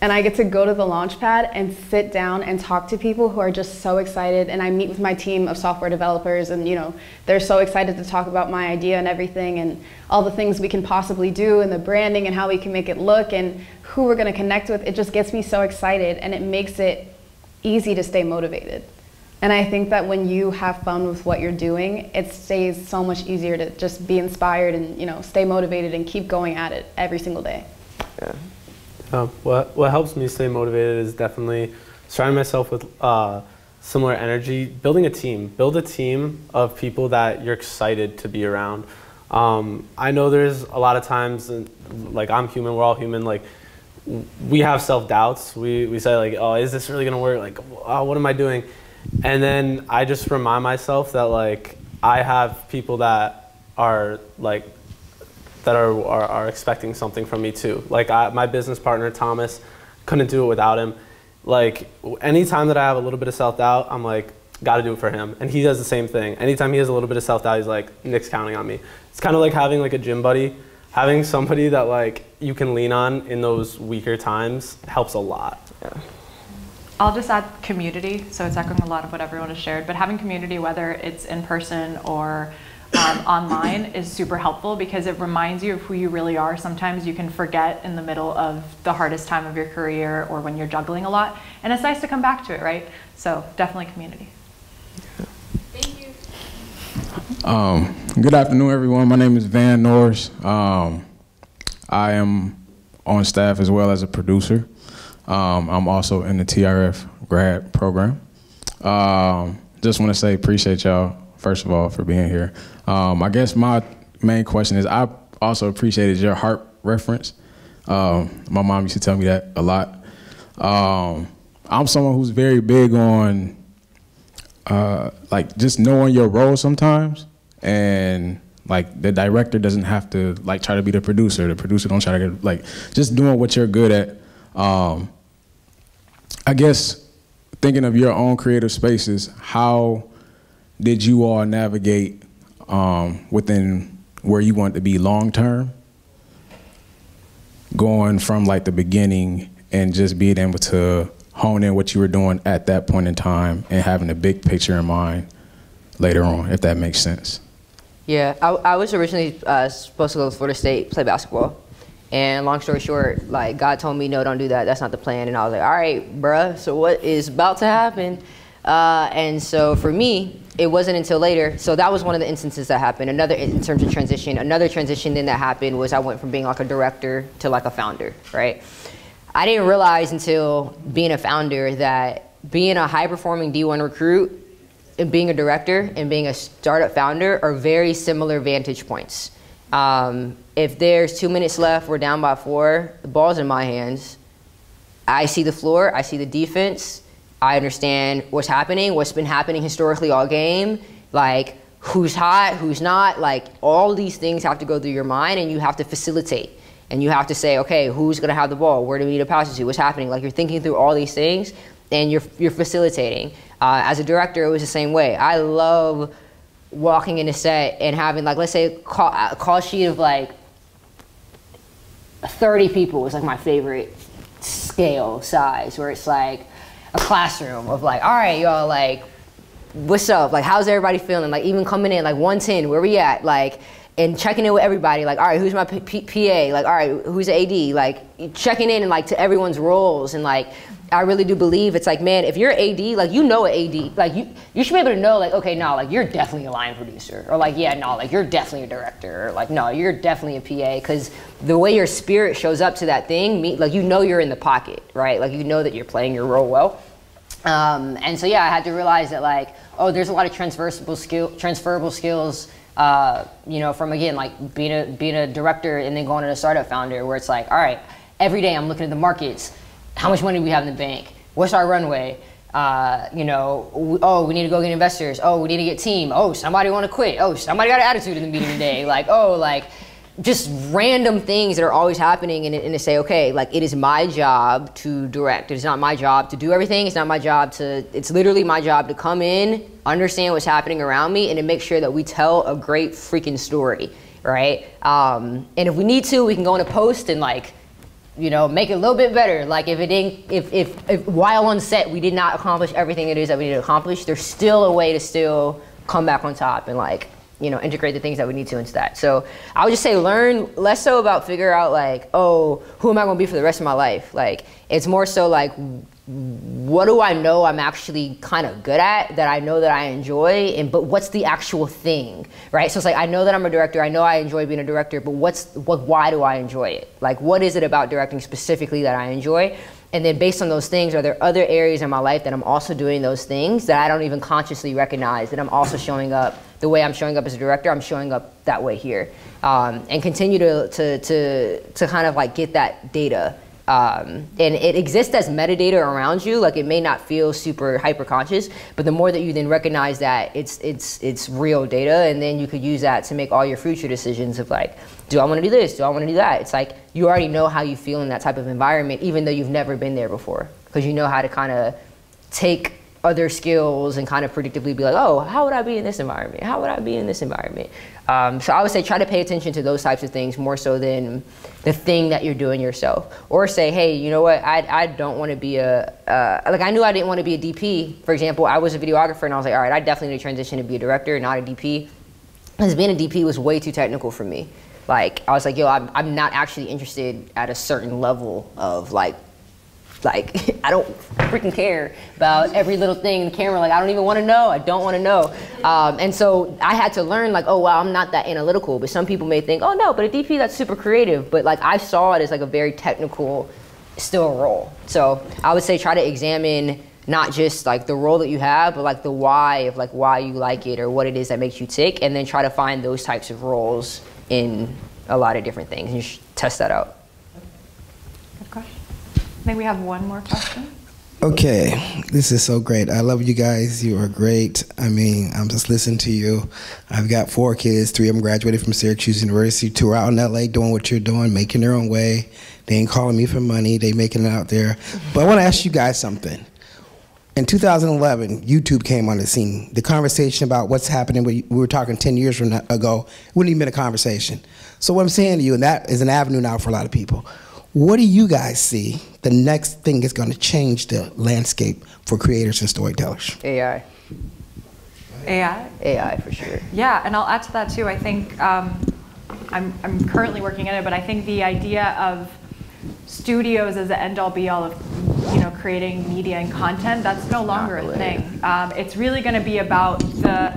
and I get to go to the launch pad and sit down and talk to people who are just so excited, and I meet with my team of software developers, and you know they're so excited to talk about my idea and everything, and all the things we can possibly do, and the branding and how we can make it look, and who we're going to connect with. It just gets me so excited, and it makes it easy to stay motivated. And I think that when you have fun with what you're doing, it stays so much easier to just be inspired and you know stay motivated and keep going at it every single day. Yeah. Uh, what what helps me stay motivated is definitely surrounding myself with uh, similar energy, building a team, build a team of people that you're excited to be around. Um, I know there's a lot of times, like I'm human, we're all human, like we have self doubts. We we say like, oh, is this really gonna work? Like, oh, what am I doing? And then I just remind myself that like I have people that are like that are, are, are expecting something from me too. Like I, my business partner Thomas couldn't do it without him. Like anytime that I have a little bit of self doubt, I'm like, got to do it for him. And he does the same thing. Anytime he has a little bit of self doubt, he's like, Nick's counting on me. It's kind of like having like a gym buddy. Having somebody that like you can lean on in those weaker times helps a lot. Yeah. I'll just add community. So it's echoing a lot of what everyone has shared, but having community, whether it's in person or um, online, is super helpful because it reminds you of who you really are. Sometimes you can forget in the middle of the hardest time of your career or when you're juggling a lot, and it's nice to come back to it, right? So definitely community. Thank you. Um, good afternoon, everyone. My name is Van Norris. Um, I am on staff as well as a producer. Um, I'm also in the TRF grad program. Um, just want to say appreciate y'all first of all for being here. Um, I guess my main question is I also appreciated your heart reference. Um, my mom used to tell me that a lot. Um, I'm someone who's very big on uh, like just knowing your role sometimes and like the director doesn't have to like try to be the producer the producer don't try to get like just doing what you're good at um, I guess thinking of your own creative spaces, how did you all navigate um, within where you want to be long term? Going from like the beginning and just being able to hone in what you were doing at that point in time and having a big picture in mind later on, if that makes sense. Yeah, I, I was originally uh, supposed to go to Florida State, play basketball. And long story short, like God told me, no, don't do that. That's not the plan. And I was like, all right, bruh. So what is about to happen? Uh, and so for me, it wasn't until later. So that was one of the instances that happened. Another in terms of transition. Another transition then that happened was I went from being like a director to like a founder, right? I didn't realize until being a founder that being a high performing D1 recruit and being a director and being a startup founder are very similar vantage points. Um, if there's two minutes left, we're down by four, the ball's in my hands. I see the floor, I see the defense, I understand what's happening, what's been happening historically all game, like who's hot, who's not, like all these things have to go through your mind and you have to facilitate. And you have to say, okay, who's gonna have the ball? Where do we need to pass it to? What's happening? Like you're thinking through all these things and you're, you're facilitating. Uh, as a director, it was the same way. I love walking in a set and having like, let's say, call, a call sheet of like 30 people was like my favorite scale size where it's like a classroom of like all right y'all like what's up? Like how's everybody feeling? Like even coming in like 110 where we at? Like and checking in with everybody like all right who's my P- P- pa like all right who's AD like checking in and like to everyone's roles and like I really do believe it's like, man, if you're AD, like you know an AD, like you you should be able to know, like, okay, no, like you're definitely a line producer, or like, yeah, no, like you're definitely a director, or like, no, you're definitely a PA, because the way your spirit shows up to that thing, me, like you know you're in the pocket, right? Like you know that you're playing your role well. Um, and so yeah, I had to realize that like, oh, there's a lot of transferable skill, transferable skills. Uh, you know, from again like being a being a director and then going to a startup founder, where it's like, all right, every day I'm looking at the markets how much money do we have in the bank? What's our runway? Uh, you know, we, oh, we need to go get investors. Oh, we need to get team. Oh, somebody want to quit. Oh, somebody got an attitude in the meeting today. (laughs) Like, oh, like just random things that are always happening and, and to say, okay, like it is my job to direct. It is not my job to do everything. It's not my job to, it's literally my job to come in, understand what's happening around me, and to make sure that we tell a great freaking story, right? Um, and if we need to, we can go in a post and like, you know, make it a little bit better. Like if it didn't, if, if, if while on set we did not accomplish everything it is that we need to accomplish, there's still a way to still come back on top and like, you know, integrate the things that we need to into that. So I would just say learn less so about figure out like, oh, who am I going to be for the rest of my life? Like it's more so like what do I know I'm actually kind of good at that I know that I enjoy? And but what's the actual thing right? So it's like I know that I'm a director I know I enjoy being a director but what's what why do I enjoy it? Like what is it about directing specifically that I enjoy? And then based on those things are there other areas in my life that I'm also doing those things that I don't even consciously recognize that I'm also showing up the way I'm showing up as a director I'm showing up that way here? Um, and continue to, to, to, to kind of like get that data um, and it exists as metadata around you. Like it may not feel super hyper conscious, but the more that you then recognize that it's it's it's real data, and then you could use that to make all your future decisions of like, do I want to do this? Do I want to do that? It's like you already know how you feel in that type of environment, even though you've never been there before, because you know how to kind of take other skills and kind of predictably be like, oh, how would I be in this environment? How would I be in this environment? Um, so I would say try to pay attention to those types of things more so than the thing that you're doing yourself. Or say, hey, you know what? I, I don't want to be a, uh, like I knew I didn't want to be a DP. For example, I was a videographer and I was like, all right, I definitely need to transition to be a director, not a DP. Because being a DP was way too technical for me. Like, I was like, yo, I'm, I'm not actually interested at a certain level of like like, (laughs) I don't freaking care about every little thing in the camera. Like, I don't even want to know. I don't want to know. Um, and so I had to learn, like, oh, wow, I'm not that analytical. But some people may think, oh, no, but a DP, that's super creative. But, like, I saw it as, like, a very technical, still role. So I would say try to examine not just, like, the role that you have, but, like, the why of, like, why you like it or what it is that makes you tick. And then try to find those types of roles in a lot of different things. And should test that out. I think we have one more question. Okay, this is so great. I love you guys. You are great. I mean, I'm just listening to you. I've got four kids. Three of them graduated from Syracuse University. Two are out in LA doing what you're doing, making their own way. They ain't calling me for money. They making it out there. But I want to ask you guys something. in 2011, YouTube came on the scene. The conversation about what's happening, we we were talking 10 years ago, wouldn't even been a conversation. So what I'm saying to you, and that is an avenue now for a lot of people. What do you guys see the next thing is going to change the landscape for creators and storytellers? AI. AI? AI for sure. Yeah, and I'll add to that too. I think um, I'm, I'm currently working on it, but I think the idea of studios as the end all be all of you know creating media and content that's no longer a thing um, it's really going to be about the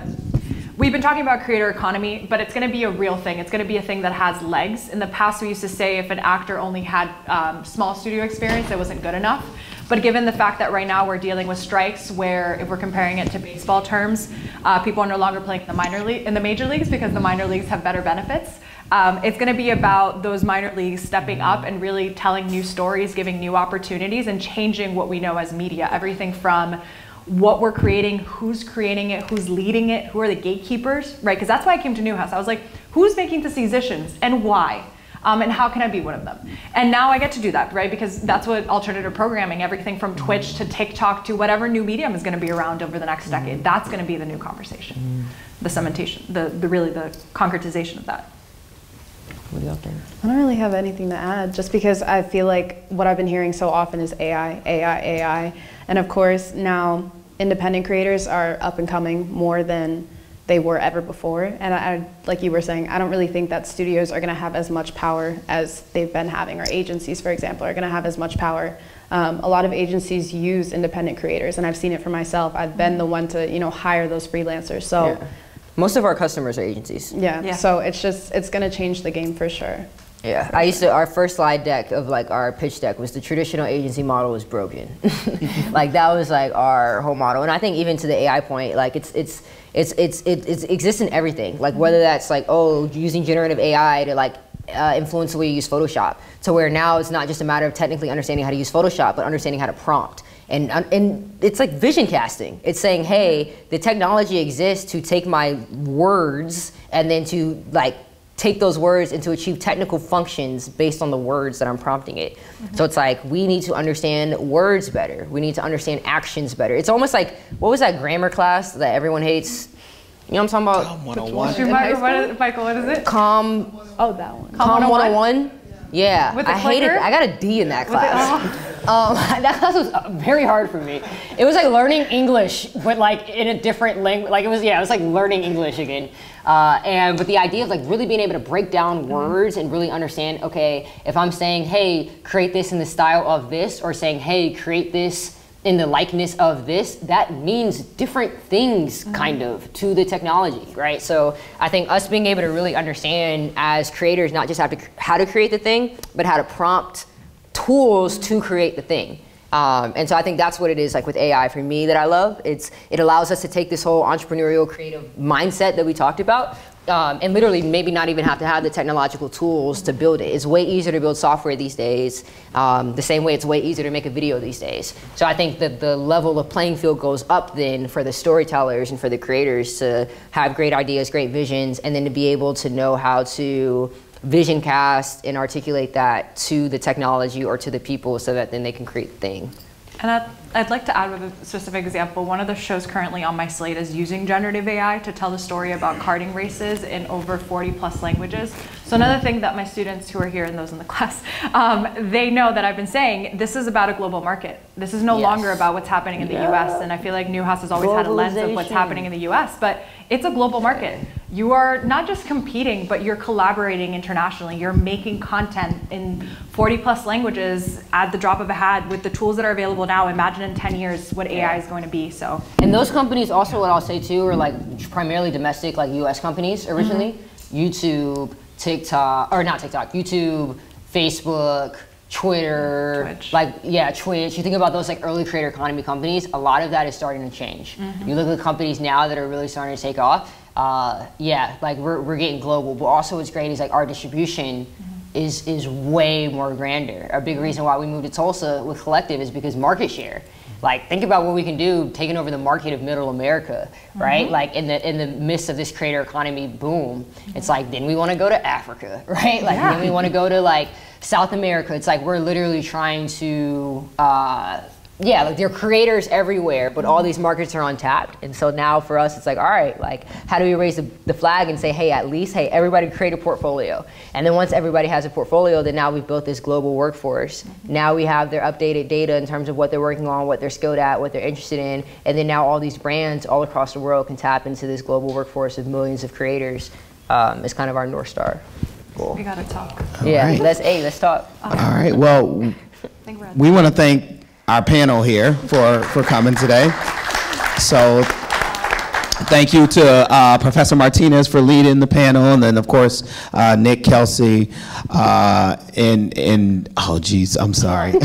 we've been talking about creator economy but it's going to be a real thing. It's going to be a thing that has legs. In the past we used to say if an actor only had um, small studio experience it wasn't good enough. But given the fact that right now we're dealing with strikes where if we're comparing it to baseball terms uh, people are no longer playing in the minor league in the major leagues because the minor leagues have better benefits um, it's going to be about those minor leagues stepping up and really telling new stories, giving new opportunities, and changing what we know as media. Everything from what we're creating, who's creating it, who's leading it, who are the gatekeepers, right? Because that's why I came to Newhouse. I was like, who's making the decisions and why? Um, and how can I be one of them? And now I get to do that, right? Because that's what alternative programming, everything from Twitch to TikTok to whatever new medium is going to be around over the next decade, that's going to be the new conversation, the cementation, the, the really the concretization of that. What do you think? I don't really have anything to add, just because I feel like what I've been hearing so often is AI, AI, AI. And of course, now independent creators are up and coming more than they were ever before. And I, I, like you were saying, I don't really think that studios are going to have as much power as they've been having, or agencies, for example, are going to have as much power. Um, a lot of agencies use independent creators, and I've seen it for myself. I've been the one to, you know, hire those freelancers. So. Yeah. Most of our customers are agencies. Yeah. yeah. So it's just it's going to change the game for sure. Yeah, I used to. Our first slide deck of like our pitch deck was the traditional agency model was broken. (laughs) like that was like our whole model, and I think even to the AI point, like it's it's it's it's it, it exists in everything. Like whether that's like oh using generative AI to like uh, influence the way you use Photoshop, to where now it's not just a matter of technically understanding how to use Photoshop, but understanding how to prompt. And, and it's like vision casting. It's saying, hey, the technology exists to take my words and then to like take those words and to achieve technical functions based on the words that I'm prompting it. Mm-hmm. So it's like we need to understand words better. We need to understand actions better. It's almost like what was that grammar class that everyone hates? You know what I'm talking about? Com 101. Michael, what is, Michael, what is it? Com. Oh, that one. Com, Com 101. Yeah, With I hated. I got a D in that class. (laughs) Um, (laughs) that class was uh, very hard for me. It was like learning English, but like in a different language. Like it was, yeah, it was like learning English again. Uh, and but the idea of like really being able to break down mm-hmm. words and really understand, okay, if I'm saying, hey, create this in the style of this, or saying, hey, create this in the likeness of this, that means different things mm-hmm. kind of to the technology, right? So I think us being able to really understand as creators, not just how to, how to create the thing, but how to prompt tools to create the thing. Um, and so I think that's what it is like with AI for me that I love. It's it allows us to take this whole entrepreneurial creative mindset that we talked about um, and literally maybe not even have to have the technological tools to build it. It's way easier to build software these days, um, the same way it's way easier to make a video these days. So I think that the level of playing field goes up then for the storytellers and for the creators to have great ideas, great visions, and then to be able to know how to vision cast and articulate that to the technology or to the people so that then they can create the thing. And I'd, I'd like to add with a specific example. One of the shows currently on my slate is using generative AI to tell the story about karting races in over 40 plus languages. So another thing that my students who are here and those in the (laughs) class, um, they know that I've been saying, this is about a global market. This is no yes. longer about what's happening in the yeah. US. And I feel like Newhouse has always had a lens of what's happening in the US, but it's a global market you are not just competing, but you're collaborating internationally. You're making content in 40 plus languages at the drop of a hat with the tools that are available now. Imagine in 10 years what AI is going to be. So, and those companies also, what I'll say too, are like primarily domestic, like U.S. companies originally. Mm-hmm. YouTube, TikTok, or not TikTok, YouTube, Facebook. Twitter, Twitch. like yeah, Twitch. You think about those like early creator economy companies. A lot of that is starting to change. Mm-hmm. You look at the companies now that are really starting to take off uh, yeah, like we're, we're getting global. But also what's great is like our distribution mm-hmm. is is way more grander. A big reason why we moved to Tulsa with CLLCTVE is because market share. Like think about what we can do taking over the market of middle America, right? Mm-hmm. Like in the in the midst of this creator economy boom, mm-hmm. it's like then we want to go to Africa, (laughs) right? Like yeah. then we want to go to like South America. It's like we're literally trying to uh, yeah, like there are creators everywhere, but all these markets are untapped. And so now for us, it's like, all right, like how do we raise the, the flag and say, hey, at least, hey, everybody create a portfolio. And then once everybody has a portfolio, then now we've built this global workforce. Now we have their updated data in terms of what they're working on, what they're skilled at, what they're interested in. And then now all these brands all across the world can tap into this global workforce of millions of creators. Um, it's kind of our North Star goal. We gotta talk. Yeah, right. let's, hey, let's talk. All right. Well, Think we're at we want to thank our panel here for, for coming today. So thank you to uh, Professor Martinez for leading the panel, and then of course uh, Nick Kelsey, uh, and and oh geez, I'm sorry. (laughs)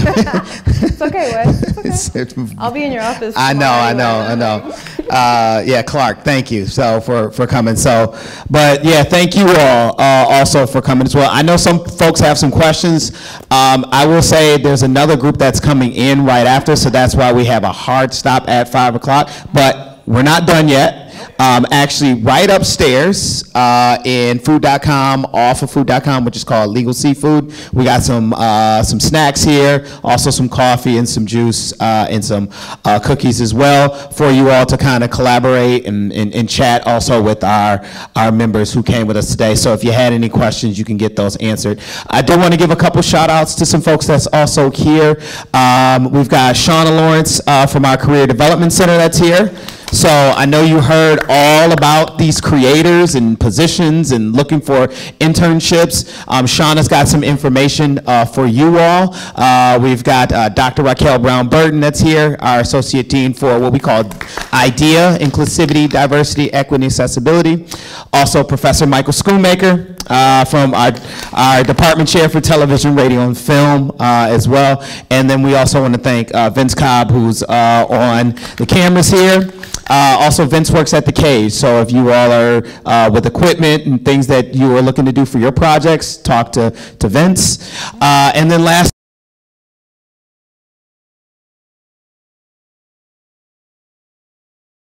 It's okay, Wes. Okay. I'll be in your office. I know, I know, I know. (laughs) Uh, yeah, Clarke, thank you so for, for coming. So, but yeah, thank you all uh, also for coming as well. I know some folks have some questions. Um, I will say there's another group that's coming in right after, so that's why we have a hard stop at five o'clock. But we're not done yet. Um, actually, right upstairs uh, in food.com, off of food.com, which is called Legal Seafood, we got some uh, some snacks here, also some coffee and some juice uh, and some uh, cookies as well for you all to kind of collaborate and, and, and chat also with our, our members who came with us today. So if you had any questions, you can get those answered. I do want to give a couple shout outs to some folks that's also here. Um, we've got Shauna Lawrence uh, from our Career Development Center that's here. So I know you heard all about these creators and positions and looking for internships. Um, Shauna's got some information uh, for you all. Uh, we've got uh, Dr. Raquel Brown Burton that's here, our Associate Dean for what we call IDEA, Inclusivity, Diversity, Equity, Accessibility. Also Professor Michael Schoonmaker uh, from our, our Department Chair for Television, Radio, and Film uh, as well. And then we also want to thank uh, Vince Cobb, who's on the cameras here. Uh, also, Vince works at the Cage, so if you all are uh, with equipment and things that you are looking to do for your projects, talk to, to Vince. Uh, and then last